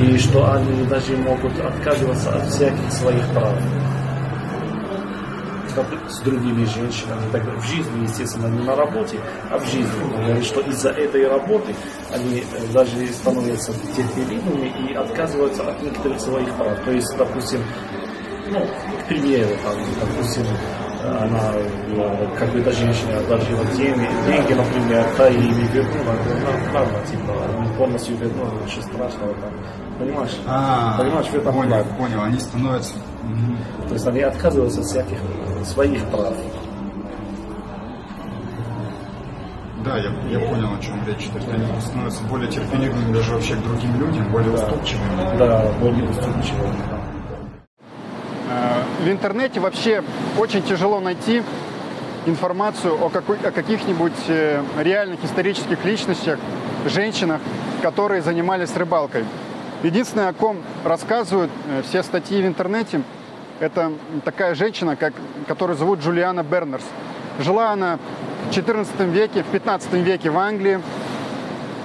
F: и что они даже могут отказываться от всяких своих прав с другими женщинами, так в жизни, естественно, не на работе, а в жизни. Он говорит, что из-за этой работы они даже становятся терпеливыми и отказываются от некоторых своих прав. То есть, допустим, ну, к примеру, там, допустим, она какой-то женщине одолжила деньги, деньги, например, та и не вернула, ну, ладно, типа, не полностью вернула, ничего страшного там. Понимаешь?
E: А,
F: Понимаешь, в этом
E: понял,
F: плане.
E: понял, они становятся...
F: То есть они отказываются от всяких своих прав.
E: Да, я, я понял, о чем речь. То есть они становятся более терпеливыми даже вообще к другим людям, более уступчивыми.
F: Да, более устойчивыми.
G: В интернете вообще очень тяжело найти информацию о, какой- о каких-нибудь э, реальных исторических личностях, женщинах, которые занимались рыбалкой. Единственное, о ком рассказывают э, все статьи в интернете, это такая женщина, как, которую зовут Джулиана Бернерс. Жила она в 14 веке, в 15 веке в Англии,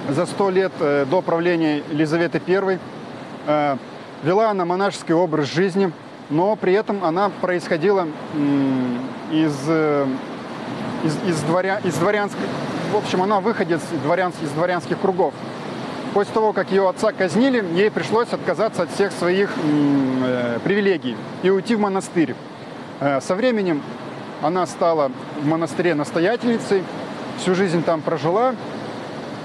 G: за сто лет э, до правления Елизаветы I. Вела она монашеский образ жизни, но при этом она происходила из, э, из, из, дворя, из дворянской... В общем, она выходит из, дворян, из дворянских кругов. После того, как ее отца казнили, ей пришлось отказаться от всех своих э, привилегий и уйти в монастырь. Э, Со временем она стала в монастыре настоятельницей, всю жизнь там прожила.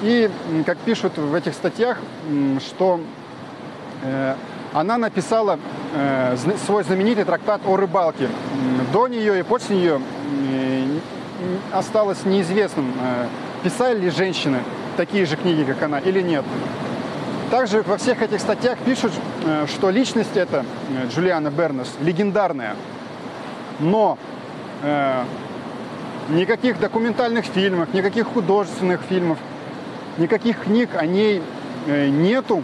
G: И, как пишут в этих статьях, что э, она написала свой знаменитый трактат о рыбалке. До нее и после нее э, осталось неизвестным, э, писали ли женщины такие же книги, как она, или нет. Также во всех этих статьях пишут, э, что личность эта, э, Джулиана Бернес, легендарная. Но э, никаких документальных фильмов, никаких художественных фильмов, никаких книг о ней э, нету,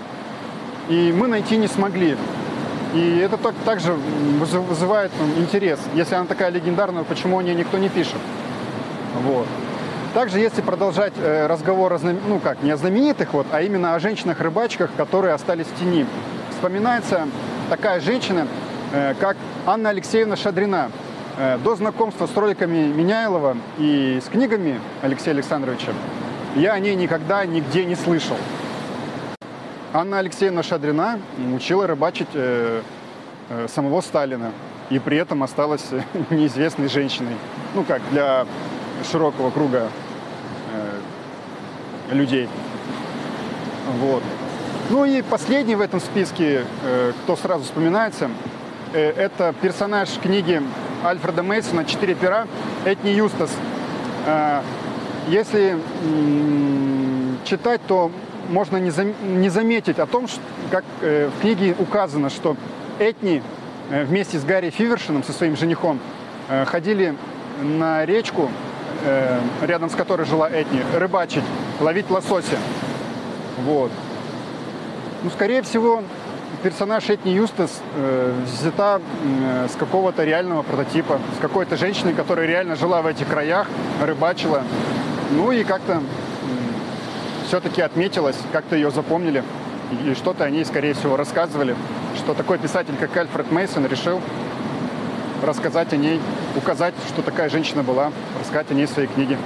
G: и мы найти не смогли. И это так, также вызы- вызывает м, интерес. Если она такая легендарная, почему о ней никто не пишет? Вот. Также, если продолжать э, разговор, о знам- ну как, не о знаменитых, вот, а именно о женщинах-рыбачках, которые остались в тени, вспоминается такая женщина, э, как Анна Алексеевна Шадрина. Э, до знакомства с роликами Меняйлова и с книгами Алексея Александровича я о ней никогда нигде не слышал. Анна Алексеевна Шадрина учила рыбачить э, э, самого Сталина и при этом осталась э, неизвестной женщиной. Ну как, для широкого круга э, людей. Вот. Ну и последний в этом списке, э, кто сразу вспоминается, э, это персонаж книги Альфреда Мейсона «Четыре пера» Этни Юстас. Э, Если читать, то можно не, зам- не заметить о том, ш- как э, в книге указано, что Этни э, вместе с Гарри Фивершином, со своим женихом, э, ходили на речку, э, рядом с которой жила Этни, рыбачить, ловить лосося. Вот. Ну, скорее всего, персонаж Этни Юстас э, взята э, с какого-то реального прототипа, с какой-то женщины, которая реально жила в этих краях, рыбачила. Ну и как-то все-таки отметилась, как-то ее запомнили. И, что-то о ней, скорее всего, рассказывали. Что такой писатель, как Альфред Мейсон, решил рассказать о ней, указать, что такая женщина была, рассказать о ней в своей книге.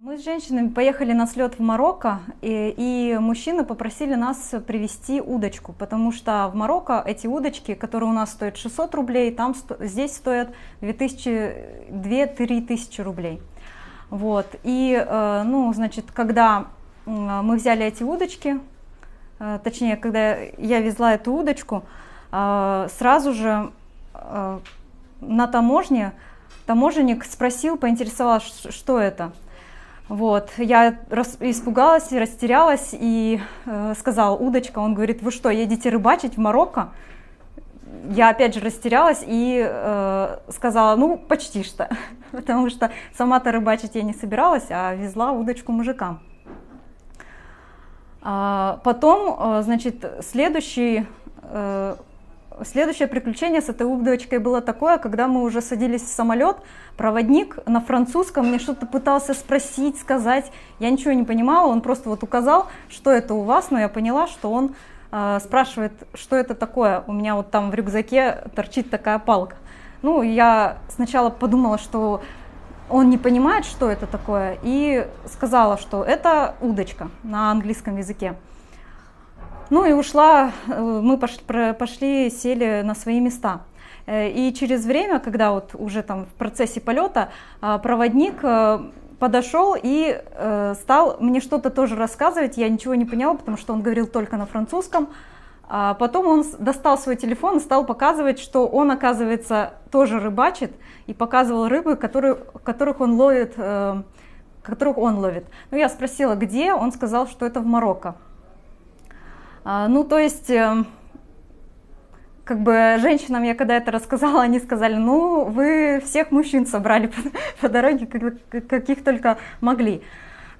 I: Мы с женщинами поехали на слет в Марокко, и, и мужчины попросили нас привезти удочку, потому что в Марокко эти удочки, которые у нас стоят 600 рублей, там здесь стоят 2-3 тысячи рублей. Вот. И, э, ну, значит, когда мы взяли эти удочки, э, точнее, когда я везла эту удочку, э, сразу же на таможне таможенник спросил, поинтересовался, что это. Вот, я испугалась, растерялась и сказала, удочка, он говорит, вы что, едете рыбачить в Марокко? Я опять же растерялась и э, сказала, ну, почти что, потому что сама-то рыбачить я не собиралась, а везла удочку мужикам. А, потом, э, значит, следующий э, Следующее приключение с этой удочкой было такое, когда мы уже садились в самолет, проводник на французском мне что-то пытался спросить, сказать, я ничего не понимала, он просто вот указал, что это у вас, но я поняла, что он спрашивает, что это такое, у меня вот там в рюкзаке торчит такая палка. Ну, я сначала подумала, что он не понимает, что это такое, и сказала, что это удочка на английском языке. Ну и ушла, э, мы пошли, пошли, сели на свои места. Э, и через время, когда вот уже там в процессе полета а, проводник э, подошел и стал мне что-то тоже рассказывать, я ничего не поняла, потому что он говорил только на французском. А потом он достал свой телефон и стал показывать, что он, оказывается, тоже рыбачит, и показывал рыбы, которые, которых он ловит, которых он ловит. Ну, я спросила, где, он сказал, что это в Марокко. А, ну, то есть, эм, как бы женщинам я когда это рассказала, они сказали, ну, вы всех мужчин собрали по, по дороге, каких только могли.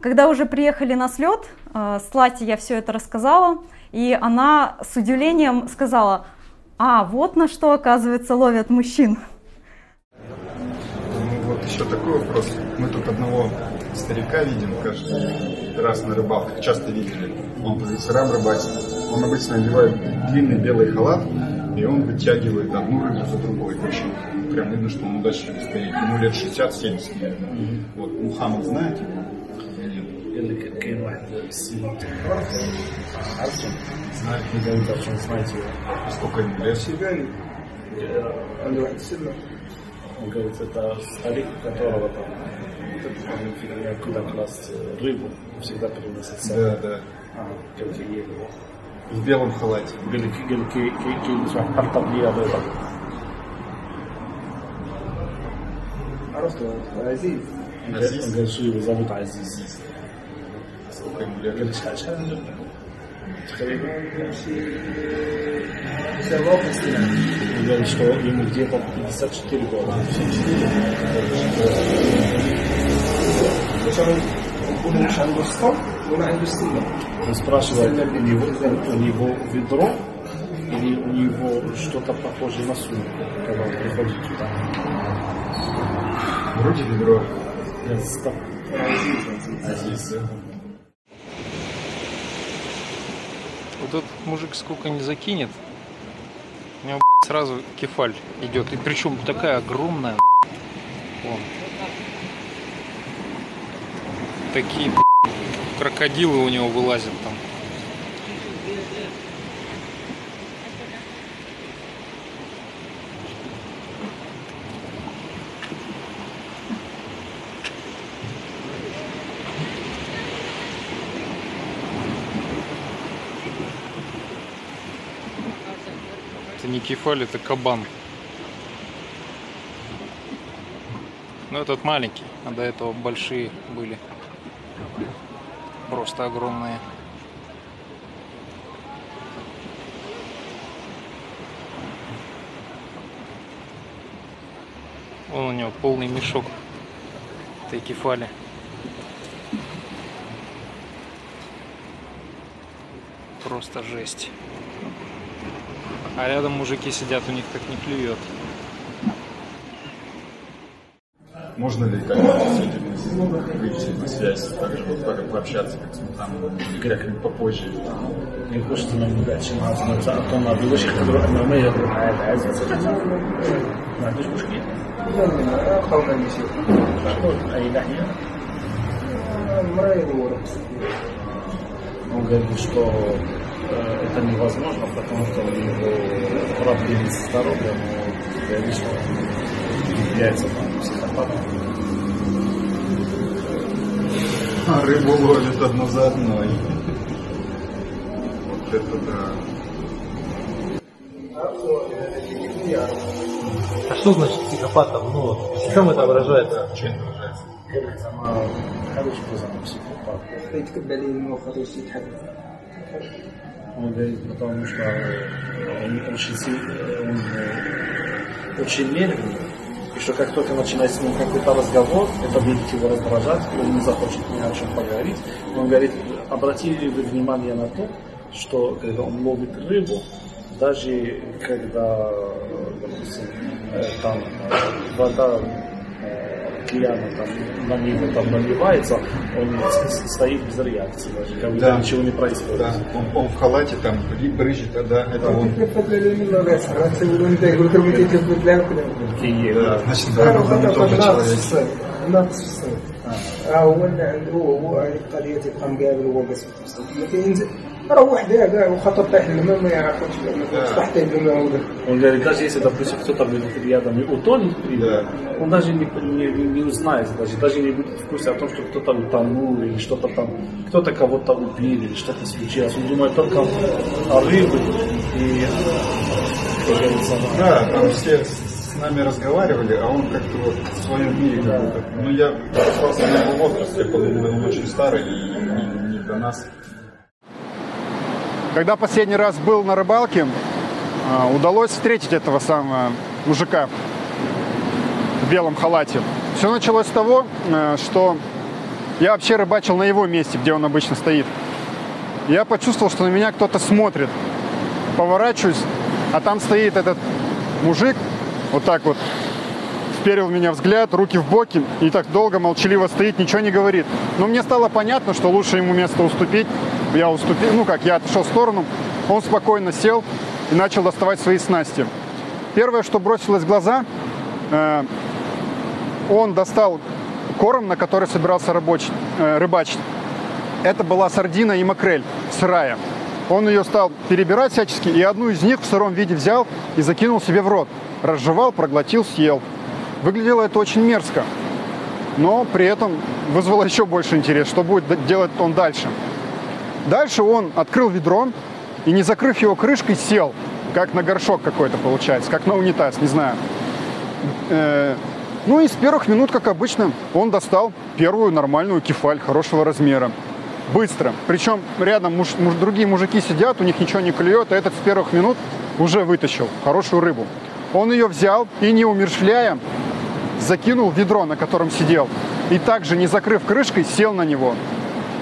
I: Когда уже приехали на слет, э, Слати я все это рассказала, и она с удивлением сказала, а, вот на что, оказывается, ловят мужчин.
E: Ну вот еще такой вопрос. Мы тут одного старика видим каждый раз на рыбалках, часто видели. Он по вечерам рыбачит. Он обычно одевает длинный белый халат, и он вытягивает одну рыбу за другой. Очень прям видно, что он удачливый старик. Ему лет 60-70, наверное. Mm-hmm. Вот Мухаммад знает его?
F: كاين واحد السيد عرفتو знает не говорит о чем знаете
E: сколько ему лет
F: Сигали عنده واحد السنة он говорит это старик كنا كلاس ريفو ماشي ذاك
E: اللي الناس
F: آه كانت
E: هي البيض والخواتم
F: قال لك قال لك كاين واحد القرطه بيضاء عرفته عزيز
E: عزيز
F: قال شي زابط عزيز قال لك شحال شحال تقريبا شي سبعة وخمسين قال شكون
H: يوم الديطة Причем он Шангустов, он Ангустина.
F: Он спрашивает, у него, у него ведро или у него что-то похожее на сумку, когда он приходит туда?
E: Вроде ведро.
F: Азиз.
J: Вот этот мужик сколько не закинет, у него, блядь, сразу кефаль идет. И причем такая огромная. Вон. Такие крокодилы у него вылазят там. Это не кефаль, это кабан. Но этот маленький, а до этого большие были. Просто огромные. Вон у него полный мешок этой кефали. Просто жесть. А рядом мужики сидят, у них так не клюет.
E: Можно ли как-то с этим выйти на связь, так же вот по- пообщаться, как с Мухаммадом, или как-нибудь попозже?
F: يخش من بعد شي نهار ما تعطوا ما بيقولش يقدروا انهم يهضروا مع العزيز ما عندوش مشكل
H: خلنا نمشي
F: اي ناحيه
H: مريض ورقص
F: Он говорит, что э, это невозможно, потому что у него проблемы со здоровьем, он периодически является там, психопатов.
E: А рыбу ловит одну за одной. Вот это да.
C: А что значит психопатом? Ну, в чем это выражается?
E: Чем это выражается?
F: Психопат.
H: Это когда Ленин хороший
F: он говорит, потому что э, он очень, он э, очень медленный, что как только начинает с ним какой-то разговор, это будет его раздражать, он не захочет ни о чем поговорить. Он говорит, обратили вы внимание на то, что когда он ловит рыбу, даже когда, допустим, э, там э, вода э, океана там, на него там наливается, он с- с- стоит без реакции, даже как будто
E: Да.
F: ничего не происходит.
E: Да, он, он в халате там бри- брызжет, а да, это он.
H: تلفت لي ما بس عرفت يقولون انت يقول لك متى تلفت له كذا
E: Да, значит,
H: كانوا
E: он не
H: خطر
E: тоже
H: ناقص
E: человек.
H: الصيد ناقص الصيد اه هو اللي عنده هو هو هذه القضيه تبقى مقابل هو بس في الصيد لكن Роух, да, да, ухатат их лима, мы ахат
F: Он говорит, даже если, допустим, кто-то рядом и утонет,
E: да.
F: он даже не, не, не узнает, даже, даже не будет в курсе о том, что кто-то утонул или что-то там, кто-то кого-то убил или что-то случилось. Он думает только о рыбе и...
E: Да, там все с нами разговаривали, а он как-то вот в своем мире как будто. Ну я просто на его возрасте, я подумал, он очень старый и не, не до нас.
G: Когда последний раз был на рыбалке, а, удалось встретить этого самого мужика в белом халате. Все началось с того, э, что я вообще рыбачил на его месте, где он обычно стоит. Я почувствовал, что на меня кто-то смотрит. Поворачиваюсь, а там стоит этот мужик, вот так вот, вперил меня взгляд, руки в боки, и так долго молчаливо стоит, ничего не говорит. Но мне стало понятно, что лучше ему место уступить. Я уступил, ну как, я отошел в сторону, он спокойно сел и начал доставать свои снасти. Первое, что бросилось в глаза, э, он достал корм, на который собирался рабочий, э, рыбачить. Это была сардина и макрель сырая. Он ее стал перебирать всячески, и одну из них в сыром виде взял и закинул себе в рот. Разжевал, проглотил, съел. Выглядело это очень мерзко, но при этом вызвало еще больше интерес, что будет делать он дальше. Дальше он открыл ведро и, не закрыв его крышкой, сел, как на горшок какой-то получается, как на унитаз, не знаю. Э, Ну и с первых минут, как обычно, он достал первую нормальную кефаль хорошего размера. Быстро. Причем рядом муж- муж- другие мужики сидят, у них ничего не клюет, а этот с первых минут уже вытащил хорошую рыбу. Он ее взял и, не умершвляя, закинул ведро, на котором сидел. И также, не закрыв крышкой, сел на него.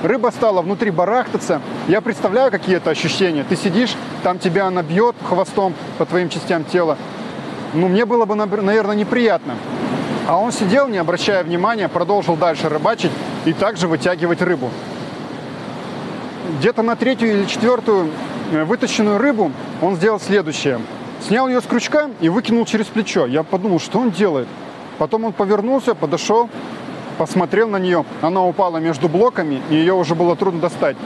G: Рыба стала внутри барахтаться. Я представляю, какие это ощущения. Ты сидишь, там тебя она бьет хвостом по твоим частям тела. Ну, мне было бы, наверное, неприятно. А он сидел, не обращая внимания, продолжил дальше рыбачить и также вытягивать рыбу. Где-то на третью или четвертую э, вытащенную рыбу он сделал следующее. Снял ее с крючка и выкинул через плечо. Я подумал, что он делает. Потом он повернулся, подошел, посмотрел на нее. Она упала между блоками, и ее уже было трудно достать.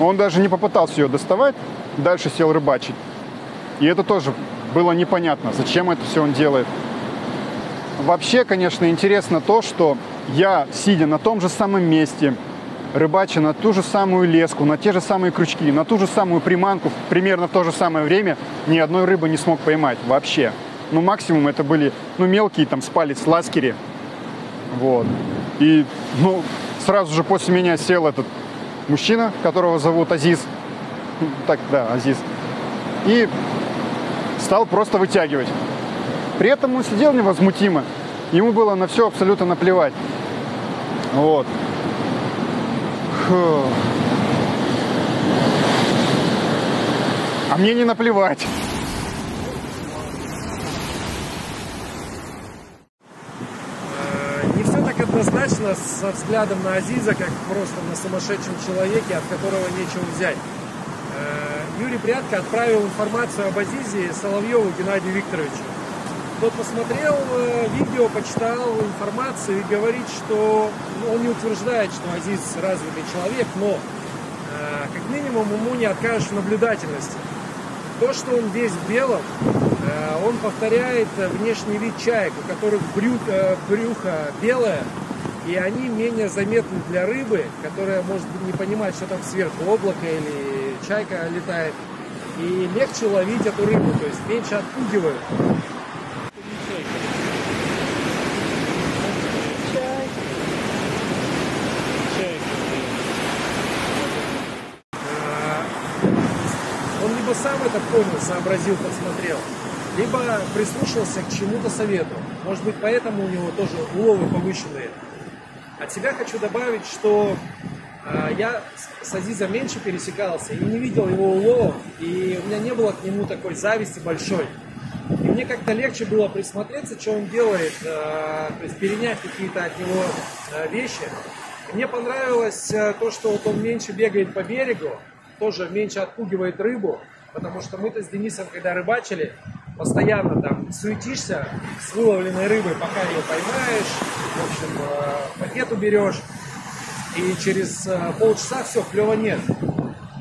G: Он даже не попытался ее доставать, дальше сел рыбачить. И это тоже было непонятно, зачем это все он делает. Вообще, конечно, интересно то, что я, сидя на том же самом месте, рыбача на ту же самую леску, на те же самые крючки, на ту же самую приманку, примерно в то же самое время ни одной рыбы не смог поймать вообще. Ну, максимум это были, ну, мелкие там с палец ласкери. Вот. И, ну, сразу же после меня сел этот мужчина, которого зовут Азиз. Так, да, Азиз. И стал просто вытягивать. При этом он сидел невозмутимо. Ему было на все абсолютно наплевать. Вот. Фу. А мне не наплевать.
C: Не все так однозначно со взглядом на Азиза, как просто на сумасшедшем человеке, от которого нечего взять. Э, Юрий Прядко отправил информацию об Азизе Соловьеву Геннадию Викторовичу. Тот посмотрел э, видео, почитал информацию и говорит, что ну, он не утверждает, что Азиз развитый человек, но э, как минимум ему не откажешь в наблюдательности. То, что он весь в белом, он повторяет внешний вид чаек, у которых брю- брюхо белое, и они менее заметны для рыбы, которая может не понимать, что там сверху облако или чайка летает. И легче ловить эту рыбу, то есть меньше отпугивают.
K: А, он либо сам это понял, сообразил, посмотрел, либо прислушался к чему-то совету. Может быть, поэтому у него тоже уловы повышенные. От себя хочу добавить, что э, я с Азизом меньше пересекался и не видел его уловов, и у меня не было к нему такой зависти большой. И мне как-то легче было присмотреться, что он делает, э, то есть перенять какие-то от него э, вещи. Мне понравилось то, что вот он меньше бегает по берегу, тоже меньше отпугивает рыбу, потому что мы-то с Денисом, когда рыбачили, постоянно там суетишься с выловленной рыбой, пока ее поймаешь, в общем, э, пакет уберешь, и через э, полчаса все, клева нет.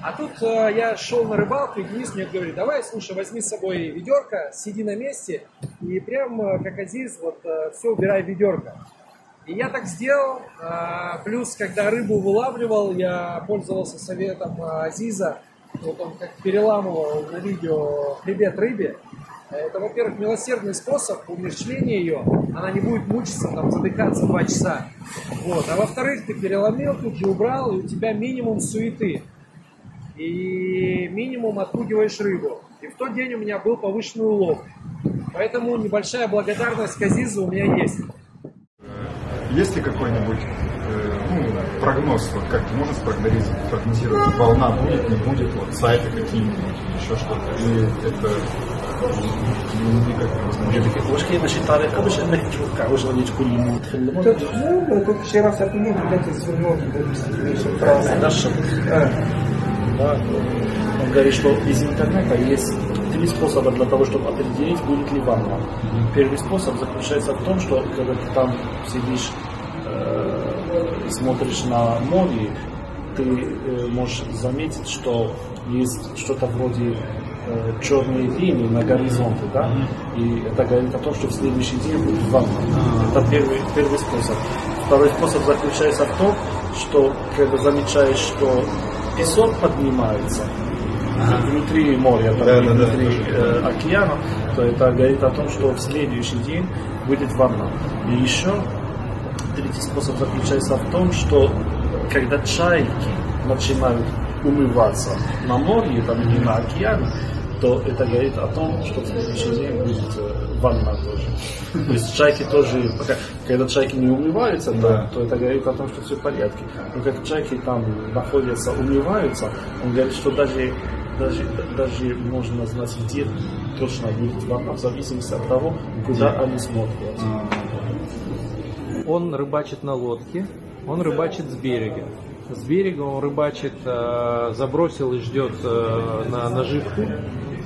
K: А тут э, я шел на рыбалку, и Денис мне говорит, давай, слушай, возьми с собой ведерко, сиди на месте, и прям как Азиз, вот все убирай в ведерко. И я так сделал. Плюс, когда рыбу вылавливал, я пользовался советом Азиза. Вот он как переламывал на видео хребет рыбе. Это, во-первых, милосердный способ умерщвления ее. Она не будет мучиться, там, задыхаться два часа. Вот. А во-вторых, ты переломил, тут же убрал, и у тебя минимум суеты. И минимум отпугиваешь рыбу. И в тот день у меня был повышенный улов. Поэтому небольшая благодарность к Азизу у меня есть.
E: Есть ли какой-нибудь э, ну, прогноз, вот как ты можешь спрогнозировать, волна будет, не будет, вот сайты какие-нибудь, еще что-то, или это никак невозможно?
F: واش كاين شي طريقه باش انك تتوقع واش غادي تكون الموت في الموت؟
H: تتفهم كنت شي راسك منين بدات تسولني في راسك
F: Наш да, он говорит, что из интернета есть три способа для того, чтобы определить, будет ли ванна. Первый способ заключается в том, что когда ты там сидишь э, и смотришь на море, ты э, можешь заметить, что есть что-то вроде э, черные линии на горизонте, да, и это говорит о том, что в следующий день будет ванна. Это первый, первый способ. Второй способ заключается в том, что когда замечаешь, что песок поднимается внутри моря, там,
E: Да, да, да,
F: внутри
E: тоже,
F: э,
E: да.
F: океана, то это говорит о том, что в следующий день будет ванна. И еще третий способ заключается в том, что когда чайки начинают умываться на море там, или на океане, то это говорит о том, что в следующий день будет ванна тоже. То есть чайки тоже, пока- когда чайки не умываются, то,
E: Да.
F: то это говорит о том, что все в порядке. Но как чайки там находятся, умываются, он говорит, что даже, даже, даже можно знать, где точно будет ванна, в зависимости от того, куда они смотрят.
C: Он рыбачит на лодке, он рыбачит с берега. С берега он рыбачит, забросил и ждет на наживку.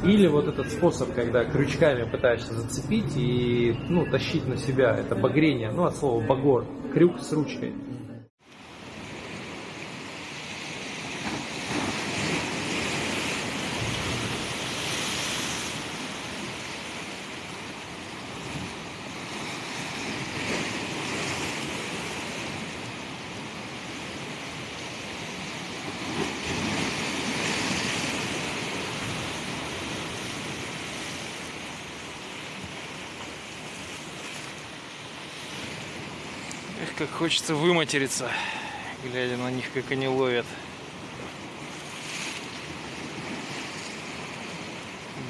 C: Или вот этот способ, когда крючками пытаешься зацепить и ну, тащить на себя, это багрение, ну от слова багор, крюк с ручкой.
J: Хочется выматериться, глядя на них, как они ловят.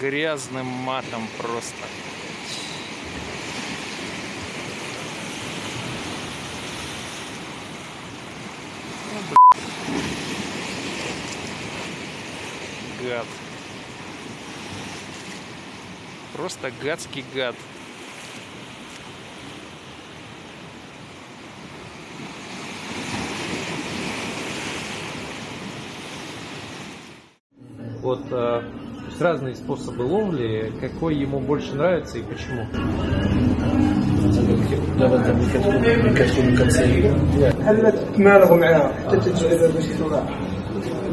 J: Грязным матом просто. Гад. Просто гадский гад.
C: есть разные способы ловли, какой ему больше нравится и почему.
H: هل تتمارغ معاها حتى تجعلها باش تطلع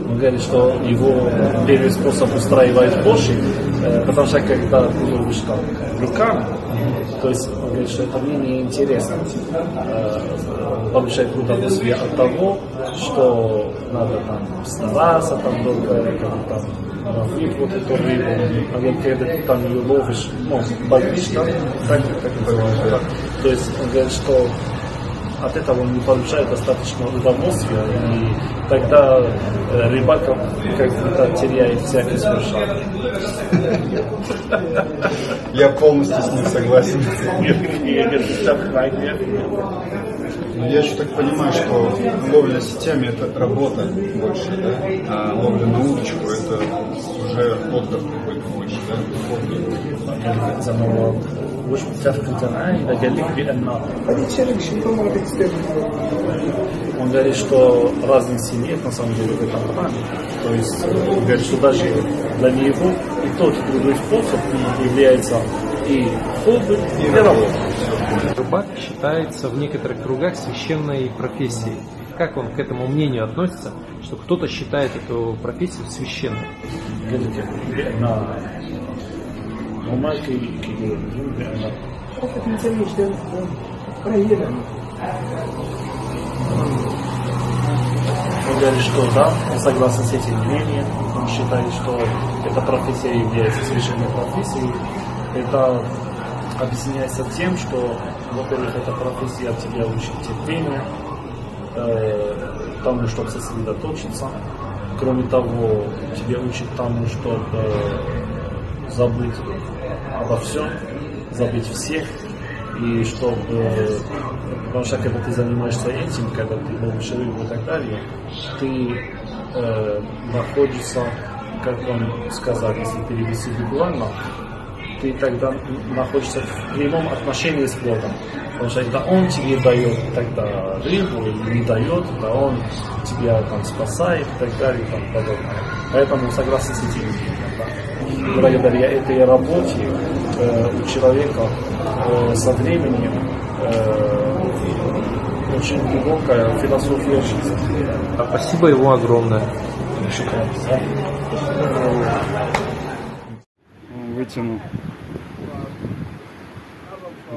F: Он говорит, что его первый способ устраивает больше, э, потому что когда ты ловишь там руками, то есть он говорит, что это менее интересно. Э, Он получает удовольствие от того, что надо там стараться, там долго как, там, а вот когда ты там ее ловишь, ну, да, так, так называется, да. То есть он говорит, что от этого не получают достаточно удовольствия, и тогда э, рыбалка как-то теряет всякий смысл.
E: Я полностью с ним согласен. Но я еще так понимаю, что ловля сетями это работа больше, да? А ловля на удочку это уже отдых какой-то больше, да? Хобби.
F: وش متفق معاه إذا قال لك بأن
H: غادي تشارك شي طوم غادي تستافد
F: он говорит, что разницы нет на самом деле в этом плане. То есть э, говорит, что даже для него и тот, и другой способ является и обувь, и работа.
K: Рыбак считается в некоторых кругах священной профессией. Как он к этому мнению относится, что кто-то считает эту профессию священной?
H: Ну,
F: он говорит, что да, он согласен с этим мнением, он считает, что эта профессия является священной профессией, это объясняется тем, что, во-первых, эта профессия тебя учит терпению, э, тому, чтобы сосредоточиться. Кроме того, тебя учит тому, чтобы забыть обо всем, забыть всех, и чтобы, потому что когда ты занимаешься этим, когда ты ловишь рыбу и так далее, ты э, находишься, как вам сказать, если перевести буквально, ты тогда находишься в прямом отношении с Богом. Потому что это Он тебе дает тогда рыбу или не дает, это Он тебя там спасает и так далее и тому подобное. Поэтому согласно с этим да. благодаря этой работе э, у человека э, со временем э, очень глубокая философия жизни.
K: А Спасибо ему огромное.
G: Он вытянул.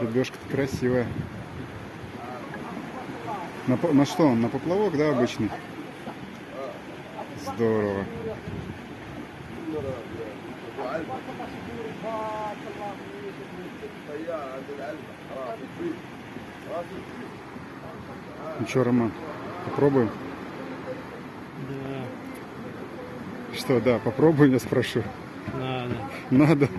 G: Рыбешка-то красивая. На, на что он? На поплавок, да, обычный? Здорово. Ну что, Роман, попробуем? Что, да, попробуем, я спрошу.
C: Надо.
G: Надо.